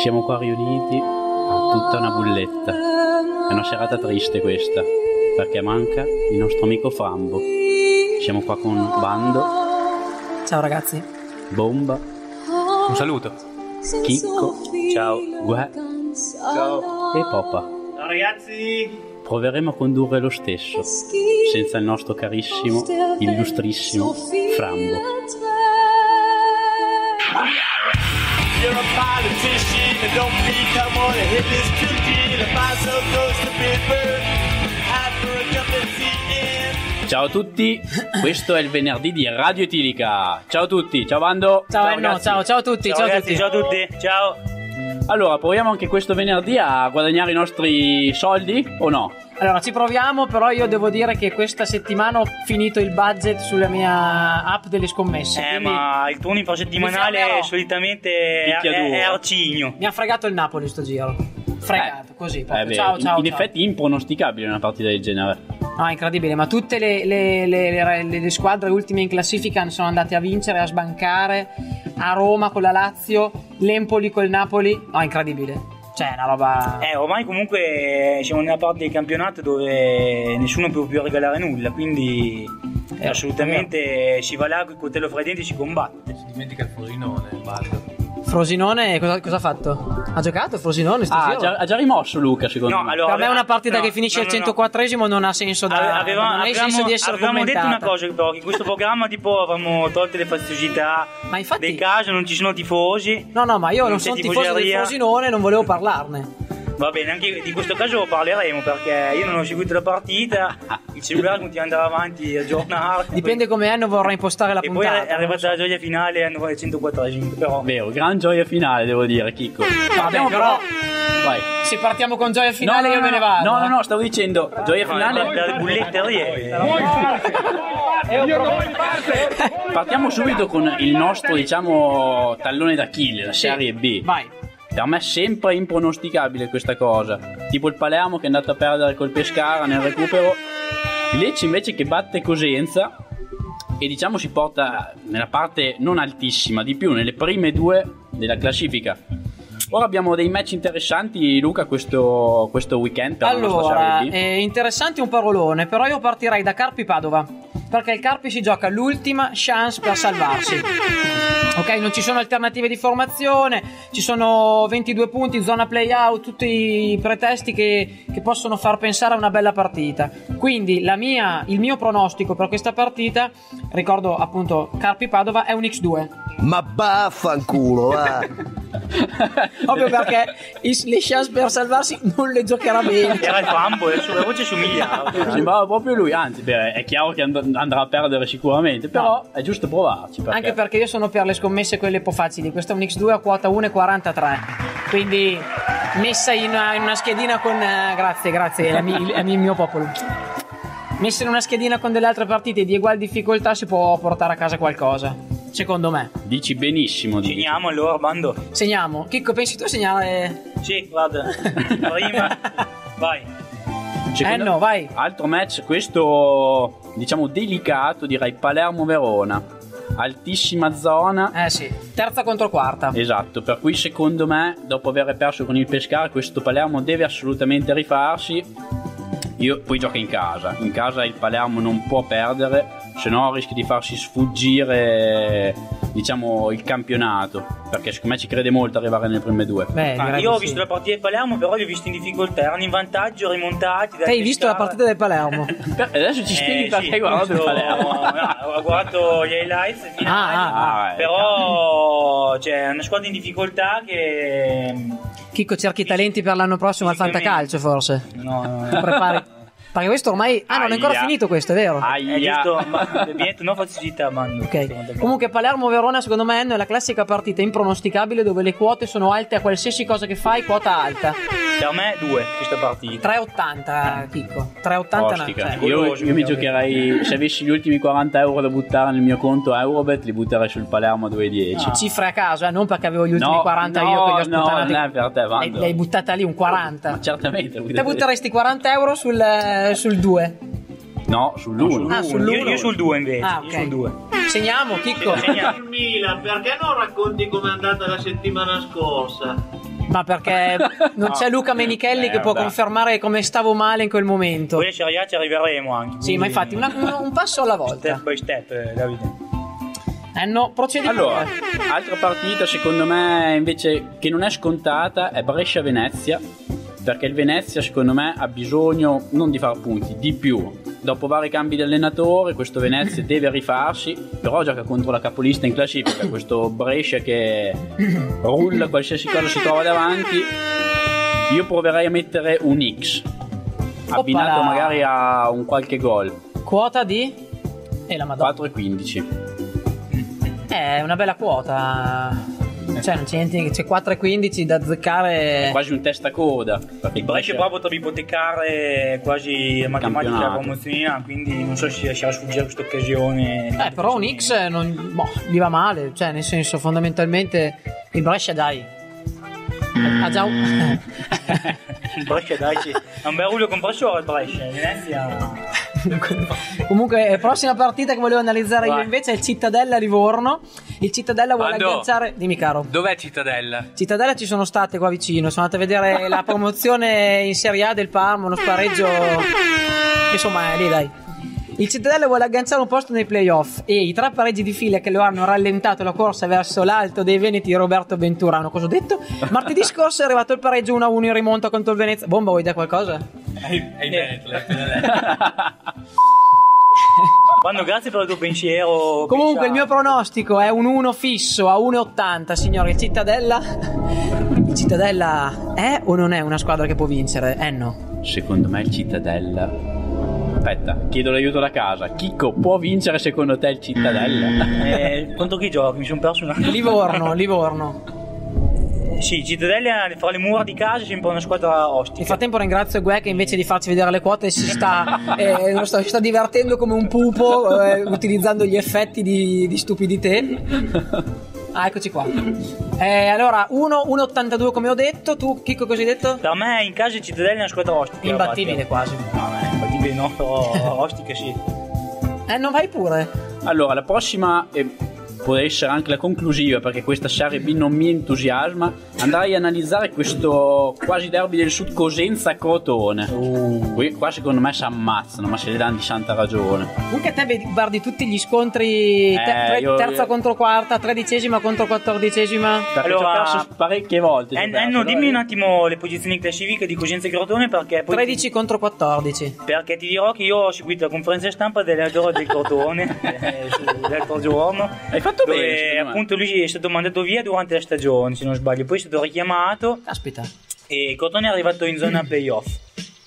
Siamo qua riuniti a tutta una bulletta. È una serata triste questa, perché manca il nostro amico Frambo. Siamo qua con Bando, Ciao ragazzi. Bomba, Un saluto. Chicco, Ciao. Gue Ciao. e Popa. Ciao ragazzi. Proveremo a condurre lo stesso, senza il nostro carissimo, illustrissimo Frambo. Goes to Pittsburgh. After a cup of tea. Ciao a tutti, questo è il venerdì di Radio Etilica. Ciao a tutti, ciao Bando. Ciao, Enno, ragazzi. ciao, ciao a tutti, Ciao, ciao, a ragazzi, tutti. ciao a tutti. Ciao. Allora, proviamo anche questo venerdì a guadagnare i nostri soldi o no? Allora, ci proviamo, però io devo dire che questa settimana ho finito il budget sulla mia app delle scommesse. Eh, ma il tuo infrasettimanale solitamente è, è, è arcigno. Mi ha fregato il Napoli sto giro. Fregato, così. Eh, proprio. beh, ciao, in- ciao. In, ciao. effetti impronosticabile una partita del genere. No, è incredibile, ma tutte le, le- le- le- le- le squadre ultime in classifica sono andate a vincere, a sbancare. A Roma con la Lazio, l'Empoli col Napoli. No, incredibile. Cioè, una roba. Eh, ormai comunque siamo nella parte del campionato dove nessuno può più regalare nulla, quindi Eh, assolutamente si va là con il coltello fra i denti e si combatte. Si dimentica il Frosinone, Baldo. Frosinone, cosa, cosa ha fatto? Ha giocato Frosinone Ah, già, ha già rimosso Luca, secondo No, me. allora, per me una partita no, che finisce no, al no, no. 104esimo non ha senso da Ave- avevamo, non ha senso avevamo- di essere avevamo detto una cosa però che in questo programma tipo avevamo tolte le fastidiosità Ma infatti- del caso non ci sono tifosi No, no, ma io non, Non sono tifoso tifoseria. Frosinone, non volevo parlarne. Va bene anche di questo caso parleremo perché io non ho seguito la partita il cellulare continua ad andare avanti a giornare Dipende come anno vorrà impostare la e poi puntata. è arrivata la gioia finale hanno il 104 però Vero, gran gioia finale, devo dire, Chicco. Partiamo però- Vai. Se partiamo con gioia finale io me ne vado. No, no, eh. no, stavo dicendo, gioia finale. dalle bulletterie Partiamo subito con il nostro, diciamo, tallone d'Achille, la Sì. Serie B. Vai. Per me è sempre impronosticabile questa cosa. Tipo il Palermo che è andato a perdere col Pescara nel recupero. Lecce invece che batte Cosenza e diciamo si porta nella parte non altissima, di più nelle prime due della classifica. Ora abbiamo dei match interessanti, Luca, questo, questo weekend Allora, eh, interessante un parolone, però io partirei da Carpi Padova. Perché il Carpi si gioca l'ultima chance per salvarsi. Ok, non ci sono alternative di formazione, ci sono 22 punti, zona play-out, tutti i pretesti che, che possono far pensare a una bella partita. Quindi la mia- il mio pronostico per questa partita, ricordo appunto Carpi Padova, è un X2. Ma vaffanculo, va. Proprio perché i- le chance per salvarsi non le giocherà bene. era il Fambo e la sua voce somigliava Sembrava proprio lui, anzi, beh, è chiaro che and- andrà a perdere sicuramente, però è giusto provarci. Perché... Anche perché io sono per le scommesse quelle un po' facili. Questo è un X2 a quota 1,43. Quindi messa in una, in una schedina con. eh, grazie, grazie, è, mi- è il mio popolo. Messa in una schedina con delle altre partite di uguale difficoltà si può portare a casa qualcosa. Secondo me. Dici benissimo, dici. Ciniamo allora bando Segniamo. Chicco, pensi tu a segnare? sì guarda prima vai Secondo- Eh no, vai. Altro match, questo diciamo delicato, direi Palermo-Verona. Altissima zona. Eh sì. Terza contro quarta. Esatto, per cui secondo me, dopo aver perso con il Pescara, questo Palermo deve assolutamente rifarsi. Io poi gioca in casa. In casa il Palermo non può perdere, se no rischia di farsi sfuggire diciamo il campionato. Perché secondo me ci crede molto arrivare nelle prime due. Beh, direi io ho sì. visto la partita di Palermo però li ho visti in difficoltà erano in vantaggio rimontati hai visto la partita del Palermo? Adesso ci spieghi Eh, perché sì, hai guardato il Palermo. no, ho guardato gli highlights finali, Ah, ah, ah, però c'è una squadra in difficoltà che Chicco, cerchi talenti per l'anno prossimo al. Fantacalcio, forse. no, no, Ti prepari. Perché questo ormai. Ah, non è ancora Aia. finito questo, è vero? Aia. giusto ma abbiamo detto no faziosità mando Ok. Comunque Palermo-Verona secondo me è la classica partita impronosticabile dove le quote sono alte a qualsiasi cosa che fai, quota alta. per me due questa partita 3,80 Chicco. 3,80 Ostica. cioè, Io, io mi giocherei, se avessi gli ultimi 40 euro da buttare nel mio conto Eurobet, li butterei sul Palermo a 2,10. Ah. cifre a caso, eh, non perché avevo gli ultimi No, 40 no, io che li ho no, sputtanati. non è per te, Vando. l'hai buttata lì un 40. Ma certamente. Te butteresti 40 euro sul, eh, sul 2. No, sull'1. Ah, sull'uno. Io, io sul 2 invece. Ah, Io ok. sul 2. Segniamo, Chicco. Segna. Il Milan, perché non racconti com'è andata la settimana scorsa? Ma perché non c'è Luca Menichelli Eh, che può vabbè. confermare come stavo male in quel momento. Poi ci arriva- ci arriveremo anche. Sì, ma infatti una- un, passo alla volta. Step by step, eh, Davide. Eh no, procedi Allora, altra partita secondo me invece che non è scontata è Brescia-Venezia, perché il Venezia secondo me ha bisogno non di far punti, di più. Dopo vari cambi di allenatore, questo Venezia deve rifarsi, però gioca contro la capolista in classifica, questo Brescia che rulla qualsiasi cosa si trova davanti. Io proverei a mettere un X, abbinato Oppala. magari a un qualche gol, Quota di... E la Madonna. 4,15. È una bella quota. Cioè, non c'è niente, c'è 4,15 da azzeccare. Quasi un testacoda. Il Brescia proprio potrebbe ipotecare quasi la matematica Campionato. promozione, quindi non so se lasciare sfuggire questa occasione. Eh, però un X non, boh, gli va male. Cioè, nel senso, fondamentalmente, il Brescia dai. Un... Il Brescia dai, sì. È un bel rullo compressore il Brescia. Venezia... Comunque, eh, prossima partita che volevo analizzare io Vai. invece è il Cittadella Livorno. Il Cittadella vuole Quando? agganciare. Dimmi, caro. Dov'è Cittadella? Cittadella ci sono state qua vicino, sono andate a vedere la promozione in Serie A del Parma, uno spareggio. Insomma, è lì dai. Il Cittadella vuole agganciare un posto nei playoff e i tre pareggi di fila che lo hanno rallentato la corsa verso l'alto dei Veneti di Roberto Venturano. Cosa ho detto? Martedì scorso è arrivato il pareggio 1-1 in rimonta contro il Venezia. Bomba, vuoi dire qualcosa? L'hai appena detto. Quando grazie per il tuo pensiero. Comunque il mio pensato. pronostico è un 1 fisso a 1,80, signori. Cittadella. Il Cittadella è o non è una squadra che può vincere? Eh no. Secondo me il Cittadella. Aspetta, chiedo l'aiuto da casa. Chicco, può vincere secondo te il Cittadella? Eh, contro chi giochi? Mi sono perso una. Livorno, Livorno. Sì, Cittadella fra le mura di casa è sempre una squadra ostica. Nel frattempo ringrazio Gue che invece di farci vedere le quote si sta, eh, non so, si sta divertendo come un pupo eh, utilizzando gli effetti di, di stupidità. Ah, eccoci qua. Eh, allora, 1, 1,82 come ho detto. Tu, Chicco, cosa hai detto? Per me in casa Cittadella è una squadra ostica. Imbattibile quasi. No, no, imbattibile no, però ostica sì. Eh, non vai pure. Allora, la prossima eh, può essere anche la conclusiva perché questa Serie B non mi entusiasma. Andrai a analizzare questo quasi derby del Sud Cosenza-Crotone. Qui, qua secondo me si ammazzano, ma se le danno di santa ragione. Comunque te vedi- guardi tutti gli scontri te- Eh, tre- io- terza contro quarta, tredicesima contro quattordicesima. Perché Allora- ci ho perso parecchie volte. En- perso, Enno, però dimmi io- un attimo le posizioni di classifica di Cosenza e Crotone perché poi 13 contro 14. Perché ti dirò che io ho seguito la conferenza stampa dell'allenatore del Crotone eh, l'altro giorno. Hai fatto dove bene, appunto lui è stato mandato via durante la stagione, se non sbaglio, poi è stato richiamato Caspita. e il Crotone è arrivato in zona playoff,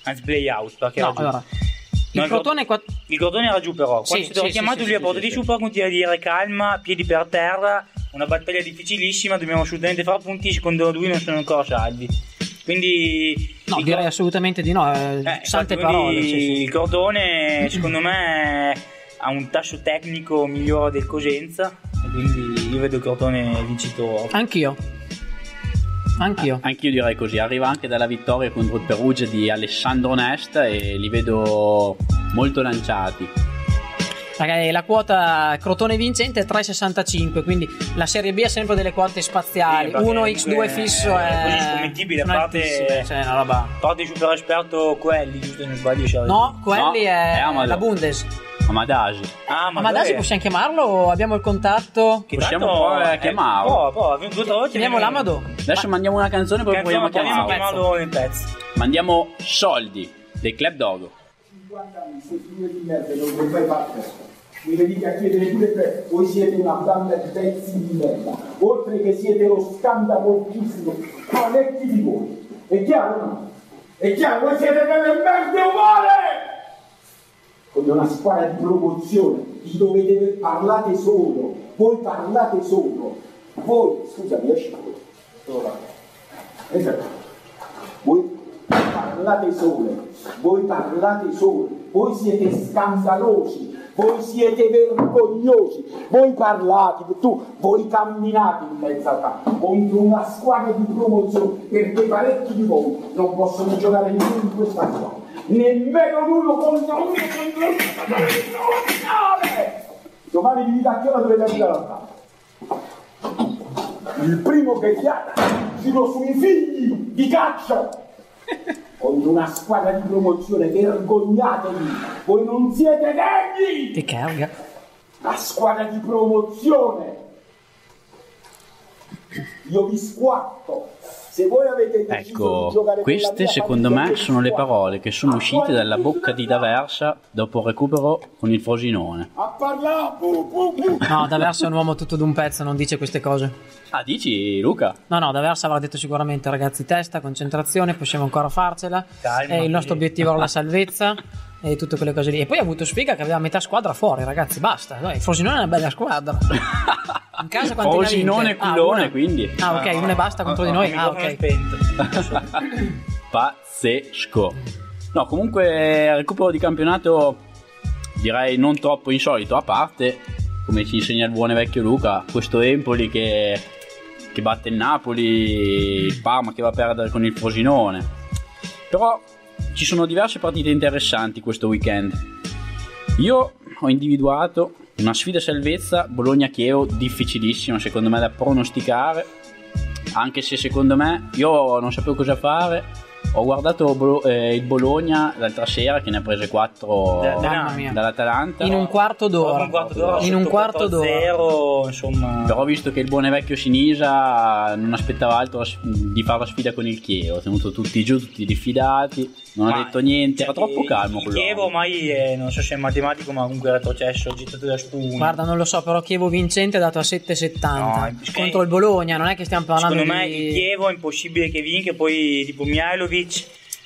anzi playout, perché No, giù. allora. Il No, il Crotone Il Crotone era giù però, quando Sì, è stato sì, richiamato sì, lui sì, ha portato sì, di sì. su, poi continua a dire calma, piedi per terra, una battaglia difficilissima, dobbiamo assolutamente fare punti, secondo lui non sono ancora salvi. Quindi... No, direi assolutamente di no. eh, Eh, sante infatti, parole. quindi sì, sì. Il Crotone, secondo me, ha un tasso tecnico migliore del Cosenza. E quindi io vedo il Crotone vincitore. Anch'io. Anch'io. Anch'io direi così, arriva anche dalla vittoria contro il Perugia di Alessandro Nesta e li vedo molto lanciati. Ragazzi, la quota Crotone vincente è 3,65, quindi la Serie B ha sempre delle quote spaziali. Sì, perché 1x2 comunque fisso è è. così scommettibile, a parte- cioè, una roba. A parte il super esperto quelli, giusto non sbaglio. No, quelli No, è, è la Bundes. Amadagi. Ah, Ma dov'è? possiamo chiamarlo o abbiamo il contatto? Che Possiamo tanto- provare a eh, chiamarlo. O tre volte Chiamiamo viene- l'Amado? Adesso mandiamo una canzone poi a chiamarlo. chiamarlo nel pezzo. Mandiamo soldi del Club Dogo. 50 anni, questi due di merda non dovete mai battere. Mi venite a chiedere pure per voi siete una banda di pezzi di merda, oltre che siete lo scandalo fisico, parecchi di voi. È chiaro o no? È chiaro, voi siete delle merde umane! Con una squadra di promozione, vi dovete parlate solo, voi parlate solo. Voi, scusami, esci fuori. Ora. Esatto. Voi parlate sole, voi parlate sole, voi siete scandalosi, voi siete vergognosi, voi parlate, tu, voi camminate in mezzo a campo contro una squadra di promozione perché parecchi di voi non possono giocare nemmeno in questa squadra. nemmeno l'uno contro uno contro uno. Domani vi dite a che ora dovete andare a fare. Il primo che chiama fino sui figli di caccio contro una squadra di promozione, vergognatevi, voi non siete degni! Che carga. La squadra di promozione! Io vi squatto! Se voi avete Ecco, queste secondo me sono le parole che sono uscite dalla bocca di? D'Aversa dopo il recupero con il Frosinone. A parlare! bu, bu, bu. No, D'Aversa è un uomo tutto d'un pezzo, non dice queste cose. Ah, dici Luca? No, no, D'Aversa avrà detto sicuramente ragazzi testa, concentrazione, possiamo ancora farcela. Calma, Eh, il nostro obiettivo era la salvezza e tutte quelle cose lì. E poi ha avuto sfiga che aveva metà squadra fuori, ragazzi, basta. Dai, Frosinone è una bella squadra. In casa quanti ne? Frosinone e Ah, culone, una. quindi. Ah, ok, una e basta contro di noi. Ah, ok. Pazzesco. No, comunque il recupero di campionato direi non troppo insolito, a parte, come ci insegna il buone vecchio Luca, questo Empoli che, che batte il Napoli, il Parma che va a perdere con il Frosinone. Però ci sono diverse partite interessanti questo weekend. Io ho individuato una sfida salvezza Bologna-Chievo difficilissima secondo me da pronosticare anche se secondo me io non sapevo cosa fare ho guardato Bolo- eh, il Bologna l'altra sera che ne ha prese 4 Da- dall'Atalanta In un quarto d'ora. Un quarto d'ora, In un quarto d'ora. 4-0, insomma. però ho visto che il buone vecchio Sinisa non aspettava altro di fare la sfida con il Chievo ha tenuto tutti giù tutti diffidati non ha Ma- detto niente era cioè, troppo calmo Il quello Chievo ormai è, non so se è matematico, ma comunque è retrocesso, ha gettato da spugna. Guarda, non lo so, però Chievo vincente è dato a 7,70 No, è- contro il Bologna. Non è che stiamo parlando Secondo me di. il Chievo è impossibile che vinca, poi tipo Mihailovic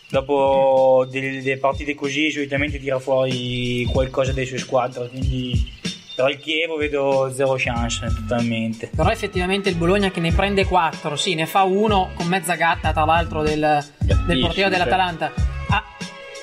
dopo delle, delle partite così solitamente tira fuori qualcosa dai suoi squadre, quindi però il Chievo vedo zero chance totalmente. Però effettivamente il Bologna che ne prende 4, sì, ne fa uno con mezza gatta, tra l'altro, del, del portiere dell'Atalanta.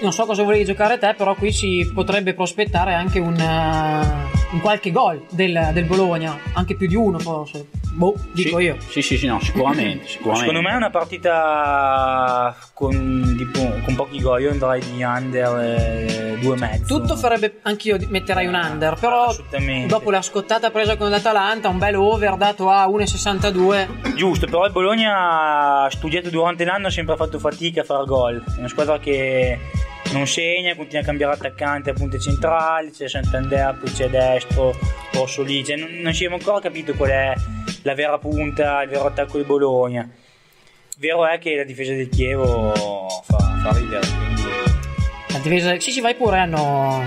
Non so cosa volevi giocare te, però qui si potrebbe prospettare anche un, eh, un qualche gol del, del Bologna, anche più di uno forse. Boh, dico sì, io. sì sì sì no sicuramente, sicuramente. Secondo me è una partita con, tipo, con pochi gol, io andrei di under eh, due e mezzo. Tutto farebbe anch'io metterei un under, però Assolutamente. dopo la scottata presa con l'Atalanta, un bel over dato a 1,62. Giusto, però il Bologna ha studiato durante l'anno, ha sempre fatto fatica a fare gol. È una squadra che non segna, continua a cambiare attaccante a punte centrali, c'è Santander, poi c'è destro, Orso lì. Cioè, non, non ci abbiamo ancora capito qual è la vera punta, il vero attacco di Bologna. Vero è che la difesa del Chievo fa, fa ridere, quindi La difesa... Sì, sì, vai pure, hanno...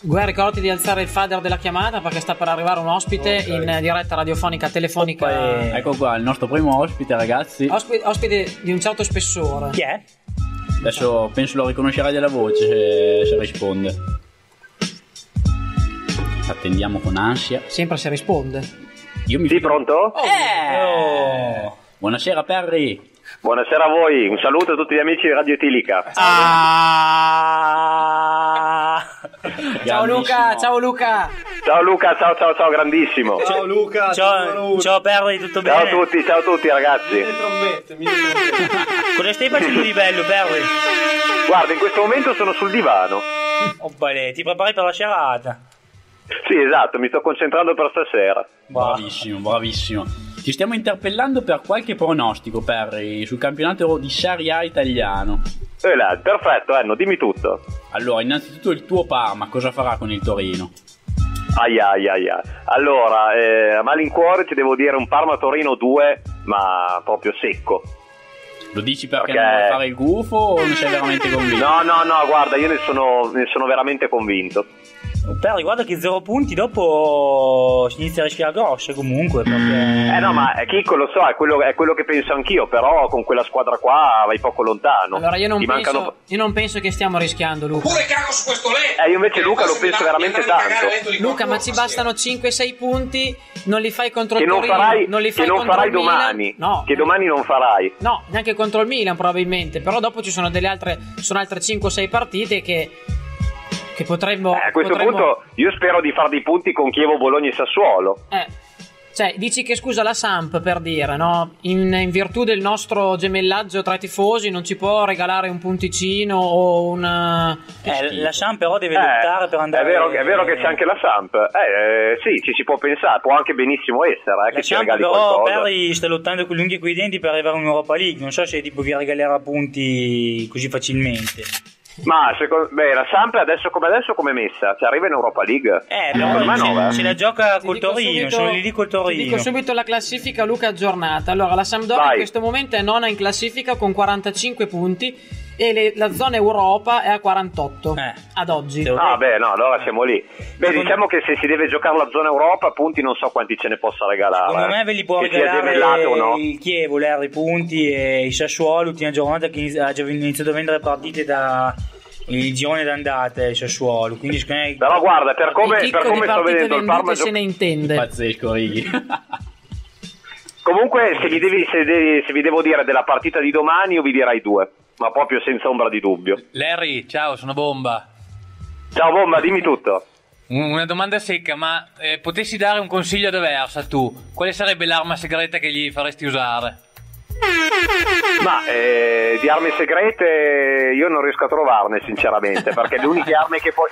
Guarda, ricordati di alzare il fader della chiamata perché sta per arrivare un ospite Ok. in diretta radiofonica telefonica. Eh. ecco qua il nostro primo ospite ragazzi Ospi- ospite di un certo spessore. chi è? adesso penso lo riconoscerai dalla voce se, se risponde attendiamo con ansia Sempre se risponde. Io mi Sì, pronto? Oh. buonasera Perry Buonasera a voi, un saluto a tutti gli amici di Radio Etilica. Ah. Ciao Luca, ciao Luca. Ciao Luca, ciao ciao ciao, grandissimo. Ciao Luca, Ciao, ciao Perri, tutto Ciao a bene? tutti, ciao a tutti ragazzi. Mille trombette, mille trombette. Cosa stai facendo di bello, Perri? Guarda, in questo momento sono sul divano. Oh, bale, ti prepari per la serata? Sì, esatto, mi sto concentrando per stasera. bravissimo bravissimo ti stiamo interpellando per qualche pronostico Perry sul campionato di Serie A italiano E là, perfetto, Enno, dimmi tutto. allora innanzitutto il tuo Parma cosa farà con il Torino Aia, aia, aia. Allora, eh, a malincuore ti devo dire un Parma Torino 2, ma proprio secco. lo dici perché Perché- non vuoi fare il gufo o non sei veramente convinto? No, no, no, guarda, io ne sono, ne sono veramente convinto. Perri, guarda che zero punti dopo si inizia a rischiare grosse comunque. Perché... Eh no, ma eh, Chicco lo so, è quello, è quello che penso anch'io, però con quella squadra qua vai poco lontano. Allora io non, Ti penso, mancano- io non penso che stiamo rischiando Luca. Pure cago su questo letto. Eh, io invece Luca lo penso veramente tanto. Luca, ma ci bastano 5-6 punti, non li fai contro Che il non Torino, farai, non li che fai non contro farai il Milan. domani. No, Che domani non farai. No, neanche contro il Milan probabilmente, però dopo ci sono delle altre sono altre 5-6 partite che che potremmo Eh, a questo potremmo- punto io spero di fare dei punti con Chievo, Bologna e Sassuolo. eh, Cioè, dici che scusa la Samp per dire, no? In, in virtù del nostro gemellaggio tra i tifosi non ci può regalare un punticino o una. Eh, la Sham però deve Eh, lottare per andare È vero, è vero che c'è anche la Samp. Eh, eh, sì, ci si può pensare, può anche benissimo essere eh, che La regali però qualcosa. Perry sta lottando con le unghie e coi denti per arrivare in Europa League. Non so se tipo vi regalerà punti così facilmente. Ma secondo beh, la Samp adesso come adesso come è messa? Cioè arriva in Europa League? Eh, me se, no, se la gioca col Torino, subito- sono lì col Ti dico Torino. subito la classifica Luca aggiornata. Allora, la Sampdoria Vai. in questo momento è nona in classifica con 45 punti e le- la zona Europa è a 48 Eh. ad oggi. Ah beh no, allora siamo lì. Beh diciamo che se si deve giocare la zona Europa, punti non so quanti ce ne possa regalare. Secondo eh. me ve li può che regalare no. il Chievo, i punti e il Sassuolo, l'ultima giornata che ha già iniziato a vendere partite da il girone d'andata il Sassuolo. Quindi secondo me Però guarda, per come, per come sto vedendo il Parma se gio- ne intende. Pazzesco, Righi. Comunque se vi, devi- se devi- se vi devo dire della partita di domani io vi direi due, ma proprio senza ombra di dubbio. Larry, ciao, sono Bomba. Ciao Bomba, dimmi tutto. Un- Una domanda secca, ma eh, potessi dare un consiglio ad Aversa tu, quale sarebbe l'arma segreta che gli faresti usare? Ma eh, di armi segrete io non riesco a trovarne sinceramente, perché le uniche armi che puoi,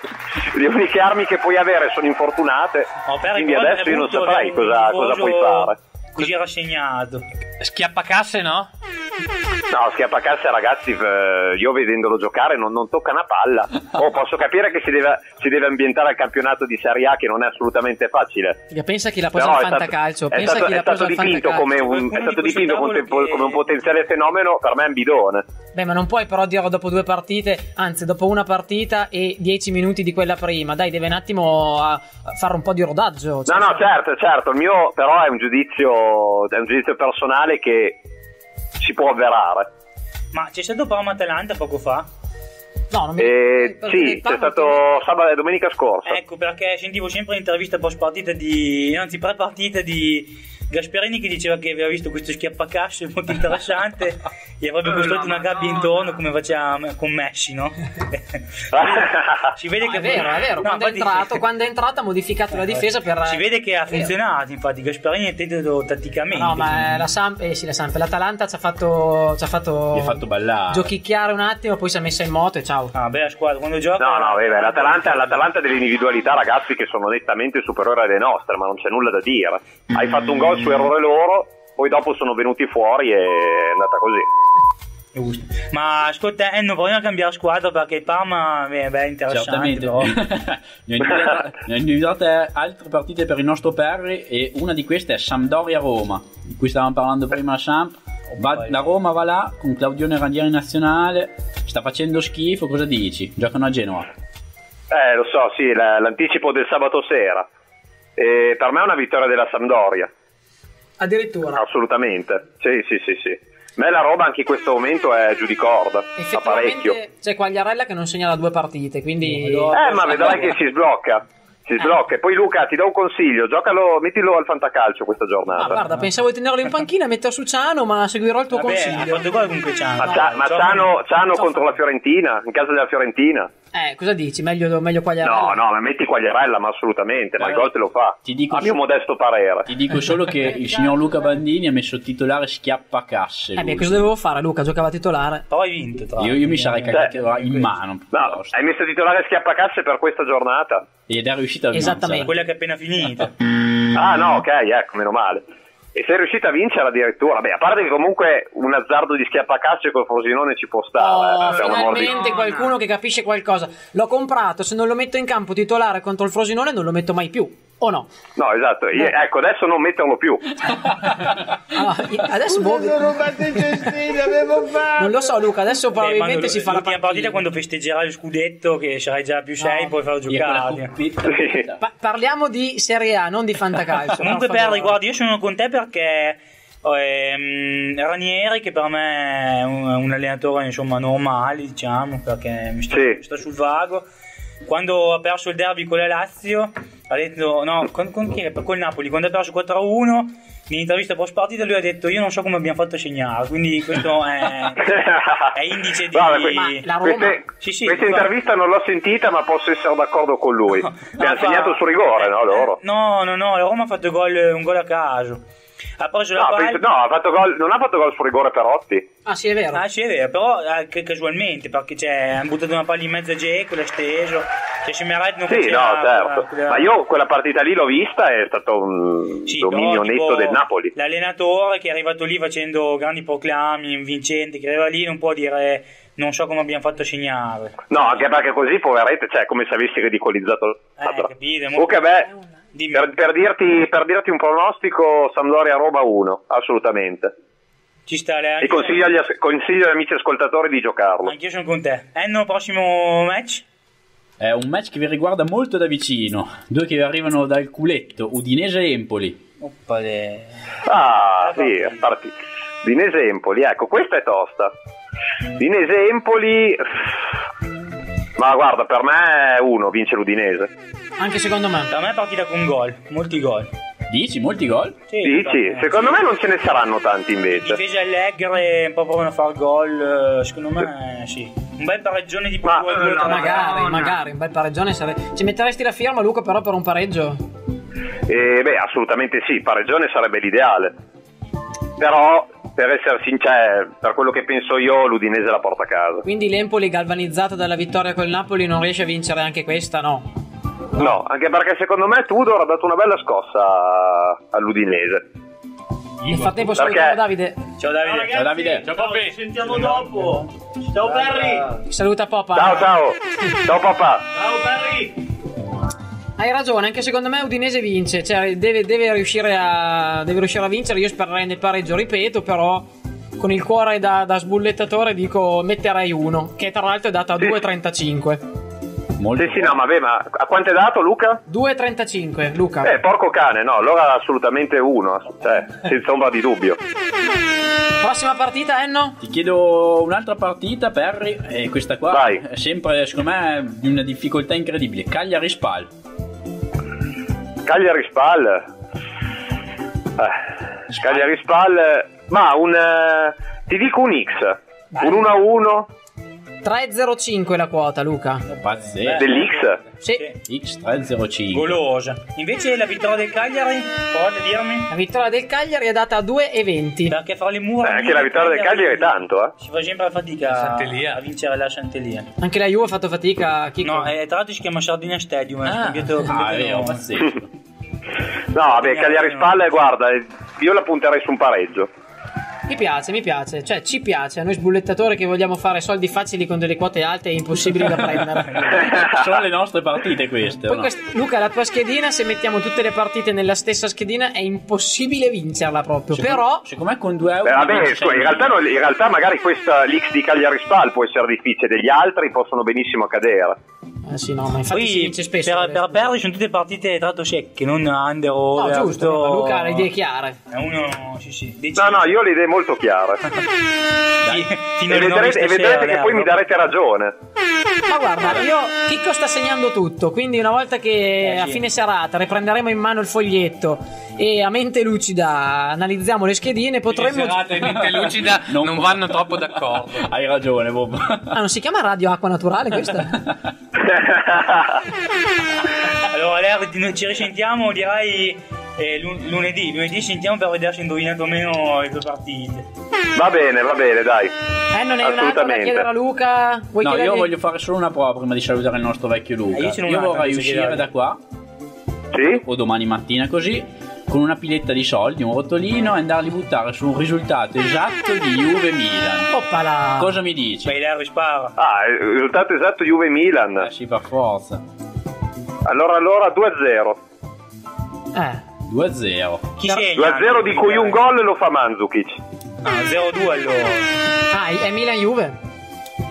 le uniche armi che puoi avere sono infortunate, Oh, quindi adesso io non saprei cosa, cosa puoi fare. Così rassegnato. Schiappacasse, no? No, schiappacasse ragazzi, io vedendolo giocare non, non tocca una palla. Oh, posso capire che si deve, si deve ambientare al campionato di Serie A che non è assolutamente facile. Pensa chi l'ha preso Però al è stato, fantacalcio. è stato- è stato dipinto come un, è stato dipinto questo come, un tavolo come un che- potenziale fenomeno, per me è un bidone. Beh, ma non puoi però dire dopo due partite, anzi dopo una partita e dieci minuti di quella prima. Dai, deve un attimo a- a fare un po' di rodaggio. No, cioè, no, certo, certo, il mio però è un giudizio, è un giudizio personale che si può avverare. Ma c'è stato Parma-Atalanta poco fa? No, non mi Eh, sì, c'è stato sabato e domenica scorsa. Ecco perché sentivo sempre l'intervista post partita di. anzi pre partita di Gasperini che diceva che aveva visto questo schiappacasce molto interessante e avrebbe costruito una gabbia intorno come faceva con Messi, no? si vede No, che è vero, è vero. No, quando, è infatti- entrato, quando è entrato ha modificato la difesa per. Si vede che ha è vero. funzionato, infatti Gasperini è attento tatticamente. No, ma eh, la Samp, eh sì, la Samp, l'Atalanta ci ha fatto, ci ha fatto, fatto ballare. giochicchiare un attimo, poi si è messa in moto e ciao. Ah, bella squadra, quando gioca... No, no, vabbè, l'Atalanta, l'Atalanta ha delle individualità, ragazzi, che sono nettamente superiori alle nostre, ma non c'è nulla da dire. Hai fatto un gol su errore loro, poi dopo sono venuti fuori e è andata così. Giusto. Ma ascolta, eh, non vogliono cambiare squadra perché il Parma beh, beh, è interessante. Certamente. ne, ho individuate, individuate altre partite per il nostro Perry e una di queste è Sampdoria-Roma, di cui stavamo parlando prima a Samp. Va- la Roma va là con Claudione Randieri nazionale, sta facendo schifo, cosa dici? Giocano a Genova. Eh, lo so, sì, la- l'anticipo del sabato sera. E per me è una vittoria della Sampdoria, Addirittura. assolutamente. Sì, sì, sì, sì. A me la roba anche in questo momento è giù di corda, fa parecchio. Effettivamente c'è Quagliarella che non segna da due partite, quindi... Eh, ma vedrai che si sblocca. Si sblocca. E poi Luca, ti do un consiglio, giocalo, mettilo al fantacalcio questa giornata. Ah, guarda, pensavo di tenerlo in panchina e metterlo su Ciano, ma seguirò il tuo Vabbè, consiglio. Ciano. Ma, Cia- ma Ciano, Ciano contro la Fiorentina, in casa della Fiorentina? Eh, cosa dici? Meglio, meglio Quagliarella? No, no, ma metti Quagliarella, ma assolutamente, ma il gol te lo fa. Ti dico a mio modesto parere. Ti dico solo che il signor Luca Bandini ha messo titolare schiappacasse. Eh, beh, cosa dovevo fare? Luca giocava titolare. Però hai vinto, tra Io, io mi sarei cagato in mano. No, hai messo titolare schiappacasse per questa giornata? Ed è riuscito a vincere. Esattamente. Quella che è appena finita. Ah no, ok, ecco, meno male. E sei riuscito a vincere addirittura. Beh, a parte che comunque un azzardo di schiappacasse col Frosinone ci può stare. Oh, eh, di- finalmente qualcuno che capisce qualcosa. L'ho comprato, se non lo metto in campo titolare contro il Frosinone non lo metto mai più. O no? No, esatto. Io- ecco, adesso non metterlo più. Ah, adesso boh, non lo so Luca, adesso Beh, probabilmente quando- si fa la partita quando festeggerai lo scudetto che sarai già più 6 No. puoi farlo Via quella giocare. Sì. Pa- parliamo di Serie A, non di fantacalcio. comunque per riguardo io sono con te perché ehm, Ranieri che per me è un, un allenatore insomma normale diciamo perché mi sta, Sì. sta sul vago quando ha perso il derby con la Lazio ha detto no con, con chi col Napoli quando ha perso 4-1 in intervista post partita lui ha detto io non so come abbiamo fatto a segnare quindi questo è, è indice di Guarda, que- la Roma- queste- Sì, sì, questa intervista non l'ho sentita, ma posso essere d'accordo con lui. No, Mi ha fa- segnato su rigore, no? Loro. no no no la Roma ha fatto gol, un gol a caso ha preso la No, penso- no, ha fatto gol- non ha fatto gol su rigore Perotti. Ah, sì, è vero. Ah, sì, è vero, però eh, che casualmente, perché cioè, hanno buttato una palla in mezzo a Geco, l'ha steso. Cioè, Semerat non Sì, no, certo. quella- Ma io quella partita lì l'ho vista, è stato un Sì, dominio però, tipo, netto del Napoli. L'allenatore che è arrivato lì facendo grandi proclami, vincenti, che arriva lì non può dire non so come abbiamo fatto a segnare. No, anche perché così, poverete, cioè, come se avessi ridicolizzato Eh, molto- che beh, Dimmi. Per, per dirti, per dirti un pronostico, Sampdoria-Roma 1, assolutamente. Ci sta, le- E consiglio agli, as- consiglio agli amici ascoltatori di giocarlo. Anch'io sono con te. Enno, prossimo match? È un match che vi riguarda molto da vicino. Due che arrivano dal culetto, Udinese-Empoli. Oppale. Ah, sì, parti. Dinese Empoli, ecco, questa è tosta. Dinese Empoli. Ma guarda, per me è uno, vince l'Udinese. Anche secondo me. Da me è partita con gol, molti gol. Dici, molti gol? Sì, Dici? Secondo me non ce ne saranno tanti invece. Difese allegre, un po' provano a far gol. eh, Secondo me, sì. Un bel pareggione di Ma- due- due- tre- Magari, magari, un bel pareggione sarebbe... Ci metteresti la firma, Luca, però per un pareggio? E beh, assolutamente sì, pareggione sarebbe l'ideale. Però, per essere sincero, per quello che penso io, l'Udinese la porta a casa. Quindi l'Empoli, galvanizzato dalla vittoria col Napoli, non riesce a vincere anche questa, no? No, anche perché secondo me Tudor ha dato una bella scossa all'Udinese. Nel frattempo Perché- salutiamo Davide. Ciao Davide. Ciao Davide. Ciao Poppy. Ci sentiamo dopo. Ciao Perry. Saluta Popa. Ciao ciao, ciao papà. Ciao Perry. Hai ragione, anche secondo me Udinese vince, cioè deve, deve riuscire a, deve riuscire a vincere, io spererei nel pareggio, ripeto, però con il cuore da, da sbullettatore dico metterei uno, che tra l'altro è dato a Sì. 2,35. Molto Sì, sì, no, ma beh, ma a quanto è dato Luca? 2,35 Luca. Eh, porco cane, no, allora assolutamente uno, cioè, senza ombra di dubbio. Prossima partita Enno? Ti chiedo un'altra partita, Perry, e questa qua Vai. è sempre, secondo me, di una difficoltà incredibile. Cagliari-Spal. Cagliari Spal. Eh, Cagliari Spal, ma un... eh, ti dico un X, un 1 a 1 3,05 la quota Luca. Pazzesco. dell'X. Sì. X305. Golosa. Invece la vittoria del Cagliari, provate a dirmi? La vittoria del Cagliari è data a 2,20. Perché fra le mura... Eh, anche la vittoria del Cagliari è tanto, eh. Si fa sempre fatica a vincere la Santelia. Anche la Juve ha fatto fatica. Chico. No, eh, tra l'altro si chiama Sardina Stadium. è Ah. cambiato- Ah, è vero, pazzesco. No, vabbè, Cagliari Spal, guarda, io la punterei su un pareggio. Mi piace, mi piace, cioè ci piace. A noi sbullattatori che vogliamo fare soldi facili con delle quote alte e impossibili da prendere. Sono le nostre partite queste. Poi no? quest- Luca, la tua schedina, se mettiamo tutte le partite nella stessa schedina, è impossibile vincerla proprio. Però, Secondo me con 2 euro. Beh, vabbè, scusa, in, realtà, non- in realtà magari questa l'X di Cagliari Spal può essere difficile, degli altri possono benissimo cadere. Eh sì, no, ma infatti si Poi vince spesso. per, per Perry sono tutte partite tratto secche, non under No, over. giusto, tutto- Luca ha le idee chiare. È uno, sì, sì. No, no, io ho le idee molto chiare. Fino E vedrete, e vedrete che poi mi darete ragione. Ma guarda, io Chicco sta segnando tutto, quindi una volta che Eh, a sì. fine serata riprenderemo in mano il foglietto e a mente lucida analizziamo le schedine, Le potremmo serate in mente lucida Non- non vanno troppo d'accordo. Hai ragione, Bob. Ah, non si chiama radio acqua naturale questa? Allora, Leo, ti- ci risentiamo, direi eh, lun- lunedì. Lunedì ci sentiamo per hai indovinato o meno le tue partite. va bene, va bene, dai. Eh, non è Assolutamente. chiedere a Luca? Vuoi No, io chiedergli- voglio fare solo una prova prima di salutare il nostro vecchio Luca. Eh, io io vorrei uscire da qua Sì? o domani mattina così con una piletta di soldi, un rotolino e andarli a buttare su un risultato esatto di Juve Milan. Oppala! Cosa mi dici? Beh, Leo spara. Ah, il risultato esatto Juve-Milan. Eh sì, per forza. Allora, allora 2-0. Eh, 2-0. Chi segna? 2-0 di cui un gol lo fa Mandzukic. Ah, 0-2 allora. ah, è Milan Juve?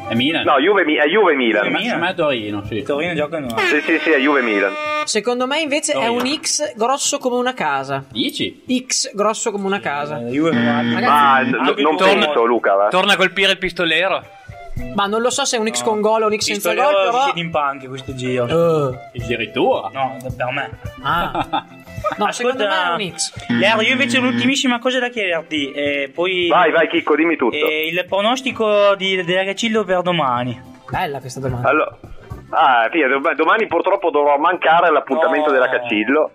È Milan? No, Juve, è Juve-Milan. Juve- Secondo me è Torino, sì. Torino gioca no. Sì, sì, sì, è Juve-Milan. Secondo me invece è un X grosso come una casa. Dici? X grosso come una casa. Eh, Juve Ma Ragazzi, n- anche non tu- penso, Luca. va. Torna a colpire il pistolero. Ma non lo so se è un X con gol o un X senza gol, che però. in panchi questo giro. Eh, Addirittura. No, per me. ah. No, secondo me è un X. Leo, io invece ho l'ultimissima cosa da chiederti. eh, poi Vai, vai, Chicco, dimmi tutto. eh, il pronostico di, del Ragacillo per domani. Bella questa domanda. Allora, ah, dom- domani purtroppo dovrò mancare l'appuntamento No. della Cacillo.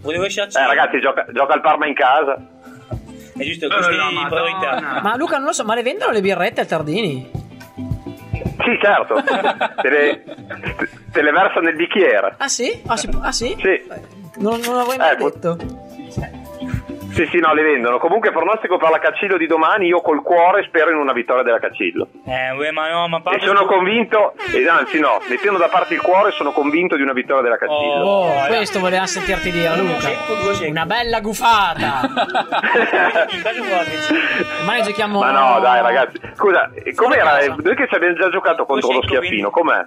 Volevo lasciarci. Eh, ragazzi, gioca, gioca il Parma in casa. È giusto così di priorità. Ma Luca, non lo so, ma le vendono le birrette al Tardini? Sì, certo. te, le, te le verso nel bicchiere. Ah sì? Ah sì? Ah, sì? Sì. Non, non l'avrei mai Eh, detto. Sì, sì, no, le vendono. Comunque, pronostico per la Cacillo di domani. Io col cuore spero in una vittoria della Cacillo. Eh, ma no, ma E sono convinto, e anzi, no, mettendo da parte il cuore, sono convinto di una vittoria della Cacillo. Oh, questo voleva sentirti dire, Luca. Una bella gufata. Domani giochiamo. Ma no, dai, ragazzi. Scusa, eh, com'era? Noi che ci abbiamo già giocato contro lo schiaffino, com'è?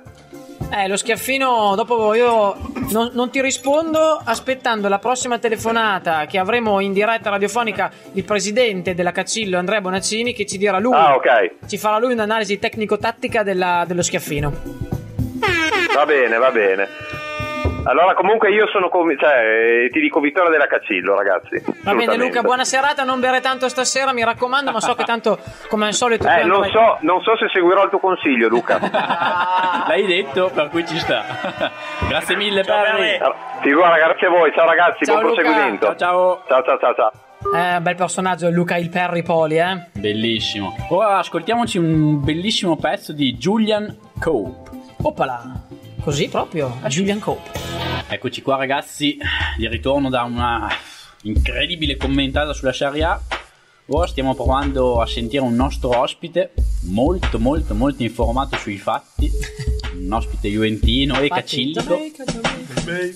Eh, lo schiaffino, dopo io non, non ti rispondo aspettando la prossima telefonata che avremo in diretta radiofonica il presidente della Caccillo, Andrea Bonaccini, che ci dirà lui. Ah, ok. Ci farà lui un'analisi tecnico-tattica della- dello schiaffino. Va bene, va bene. Allora, comunque, io sono convinto, cioè, eh, ti dico vittoria della Cacillo, ragazzi. Va bene. Luca, buona serata. Non bere tanto stasera, mi raccomando, ma so che tanto, come al solito. tu Eh, non andrai- so, non so se seguirò il tuo consiglio, Luca. L'hai detto, per cui ci sta. Grazie mille, Perry. Figura, grazie a voi. Ciao, ragazzi, Ciao, buon Luca. proseguimento. Ciao, ciao. Ciao, ciao, ciao, ciao. Eh, bel personaggio, Luca il Perry Poli, eh. Bellissimo. Ora ascoltiamoci un bellissimo pezzo di Julian Cope. Oppala. Così proprio, Julian Cope. Eccoci qua ragazzi, di ritorno da una incredibile commentata sulla Serie A. Ora stiamo provando a sentire un nostro ospite molto molto molto informato sui fatti, un ospite juventino e cacillico.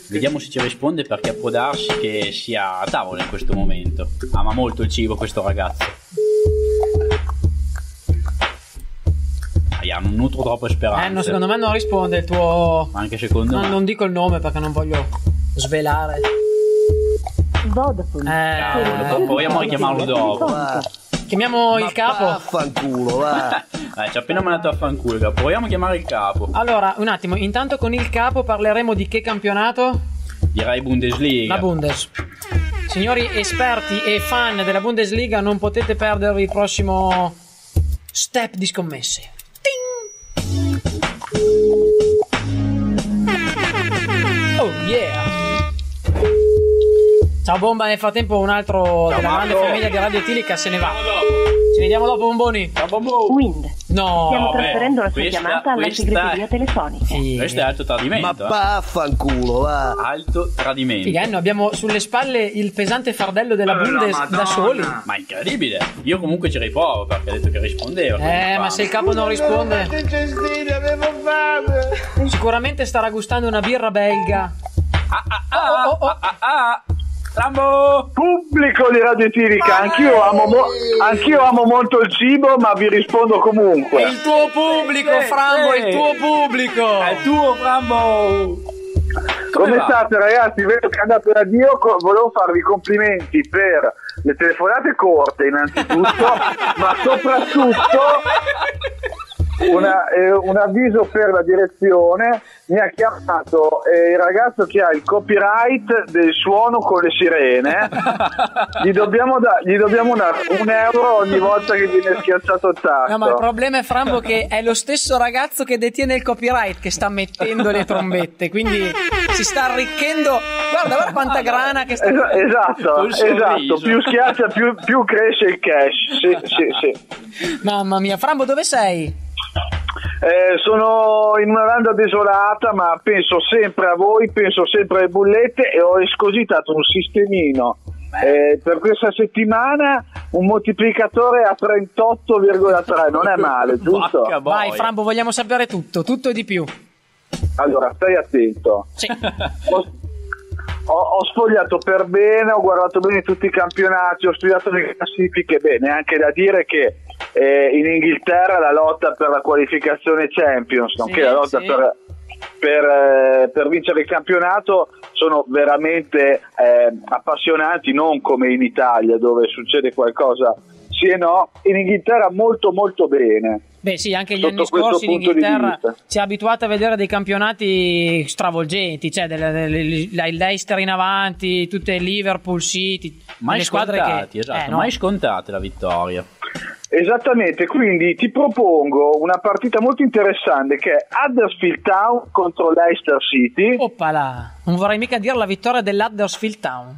Vediamo se ci risponde perché può darsi che sia a tavola in questo momento. Ama molto il cibo questo ragazzo. Aia, non nutro troppe speranze. Eh, no, secondo me non risponde il tuo. Ma anche secondo No, me. non dico il nome perché non voglio svelare. Vodafone. Cavolo, Eh, dopo proviamo a richiamarlo dopo. Chiamiamo il capo. Vaffanculo, va. Dai, ci ha appena mandato a fanculo. capo. Proviamo a chiamare il capo. Allora, un attimo, intanto con il capo parleremo di che campionato? Direi Bundesliga. La Bundes. Signori esperti e fan della Bundesliga, non potete perdervi il prossimo step di scommesse. Oh yeah! Ciao Bomba, nel frattempo un altro della grande famiglia di Radio Tilica se ne va. Ci vediamo dopo Bomboni. Ciao, Bombo. Wind. No, Stiamo trasferendo la sua questa- chiamata alla questa segreteria telefonica. Figa. Questo è alto Ma tradimento. eh. vaffanculo, va. Alto tradimento. Figa, abbiamo sulle spalle il pesante fardello della Bundes da soli. Ma incredibile. Io comunque ci riprovo perché ha detto che rispondeva. Eh, ma se il capo non risponde, sicuramente starà gustando una birra belga. Ah, Oh, oh, oh. ah, ah. Rambo! Pubblico di Radio Tirica, anch'io amo, mo- anch'io amo molto il cibo, ma vi rispondo È comunque. il tuo pubblico, Eh, Frambo, è eh. il tuo pubblico. È tuo, Rambo! Come va? state ragazzi? Vedo che andate da Dio, co- volevo farvi i complimenti per le telefonate corte innanzitutto, ma soprattutto una- eh, un avviso per la direzione. Mi ha chiamato eh, il ragazzo che ha il copyright del suono con le sirene. Gli dobbiamo, da- gli dobbiamo dare un euro ogni volta che viene schiacciato il tasto. No, ma il problema è Frambo che è lo stesso ragazzo che detiene il copyright che sta mettendo le trombette, quindi si sta arricchendo. Guarda, guarda quanta grana che sta Es- esatto, esatto, più schiaccia più, più cresce il cash. Sì, sì, sì. Mamma mia, Frambo, dove sei? Eh, sono in una landa desolata, ma penso sempre a voi, penso sempre alle bollette e ho escogitato un sistemino. eh, per questa settimana un moltiplicatore a 38,3 non è male, giusto? Vai, Frambo, vogliamo sapere tutto, tutto e di più. Allora, stai attento. Sì. Ho, ho- ho sfogliato per bene, ho guardato bene tutti i campionati, ho studiato le classifiche bene, anche da dire che eh, in Inghilterra la lotta per la qualificazione Champions, nonché la lotta sì. per, per, eh, per vincere il campionato sono veramente eh, appassionanti, non come in Italia dove succede qualcosa sì e no, in Inghilterra molto molto bene. Beh, sì, anche gli Sotto anni scorsi in Inghilterra vista. ci ha abituato a vedere dei campionati stravolgenti, cioè delle, delle- il Leicester in avanti, tutte il Liverpool City, Mai le squadre che esatto, eh, no. mai scontate la vittoria. Esattamente, quindi ti propongo una partita molto interessante che è Huddersfield Town contro Leicester City. Oppala, non vorrei mica dire la vittoria dell'Huddersfield Town.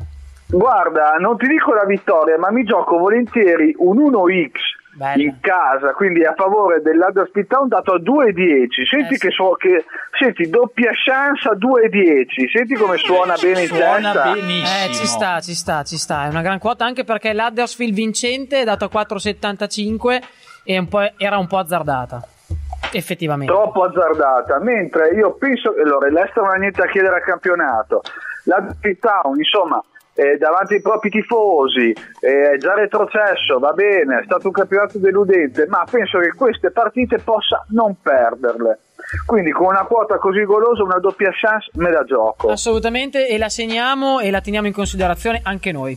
Guarda, non ti dico la vittoria, ma mi gioco volentieri un 1x Bella. in casa, quindi a favore dell'Huddersfield Town dato a 2,10. Senti Eh, sì. che, so, che senti doppia chance a 2,10. Senti come suona bene in Suona testa. benissimo. Eh, ci sta, ci sta, ci sta. È una gran quota anche perché l'Huddersfield vincente è dato a 4,75 e un po'- era un po' azzardata. Effettivamente. troppo azzardata. Mentre io penso che allora, l'Ester non ha niente da chiedere al campionato. La Town, insomma, eh, davanti ai propri tifosi, eh, è già retrocesso, va bene, è stato un campionato deludente, ma penso che queste partite possa non perderle. Quindi con una quota così golosa, una doppia chance me la gioco. Assolutamente, e la segniamo e la teniamo in considerazione anche noi.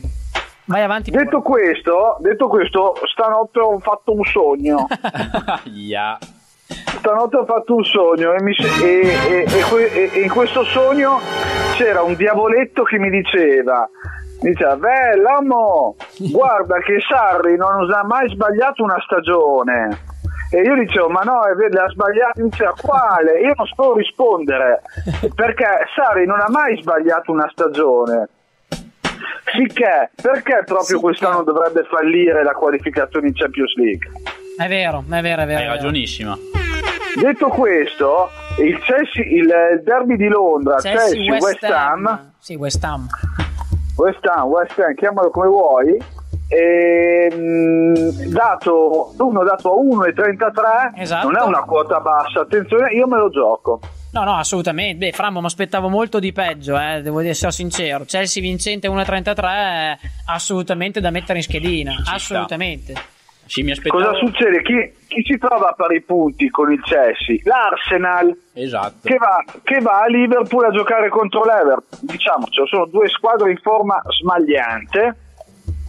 Vai avanti. Detto questo, detto questo, stanotte ho fatto un sogno. Aia. Stanotte ho fatto un sogno e, mi e- e- e e- e in questo sogno c'era un diavoletto che mi diceva, mi diceva, beh l'amo, guarda che Sarri non ha mai sbagliato una stagione. E io dicevo, ma no, è vero, le ha sbagliate, mi diceva, quale? Io non so rispondere, perché Sarri non ha mai sbagliato una stagione. Sicché, perché proprio quest'anno dovrebbe fallire la qualificazione in Champions League? È vero, è vero, è vero. Hai è vero. ragionissima. Detto questo, il, Chelsea, il derby di Londra, Chelsea, Chelsea, West, Ham, Sì, West Ham. West Ham, West Ham, chiamalo come vuoi, ehm, dato, uno dato a 1,33, Esatto. non è una quota bassa, attenzione, io me lo gioco. No, no, assolutamente. Beh, Frambo, mi aspettavo molto di peggio, eh, devo essere sincero. Chelsea vincente 1-33 è assolutamente da mettere in schedina. sta. assolutamente. Sì. Cosa succede? Chi, chi si trova a pari punti con il Chelsea? L'Arsenal. Esatto. Che va, che va a Liverpool a giocare contro l'Everton. Diciamo, ci sono due squadre in forma smagliante.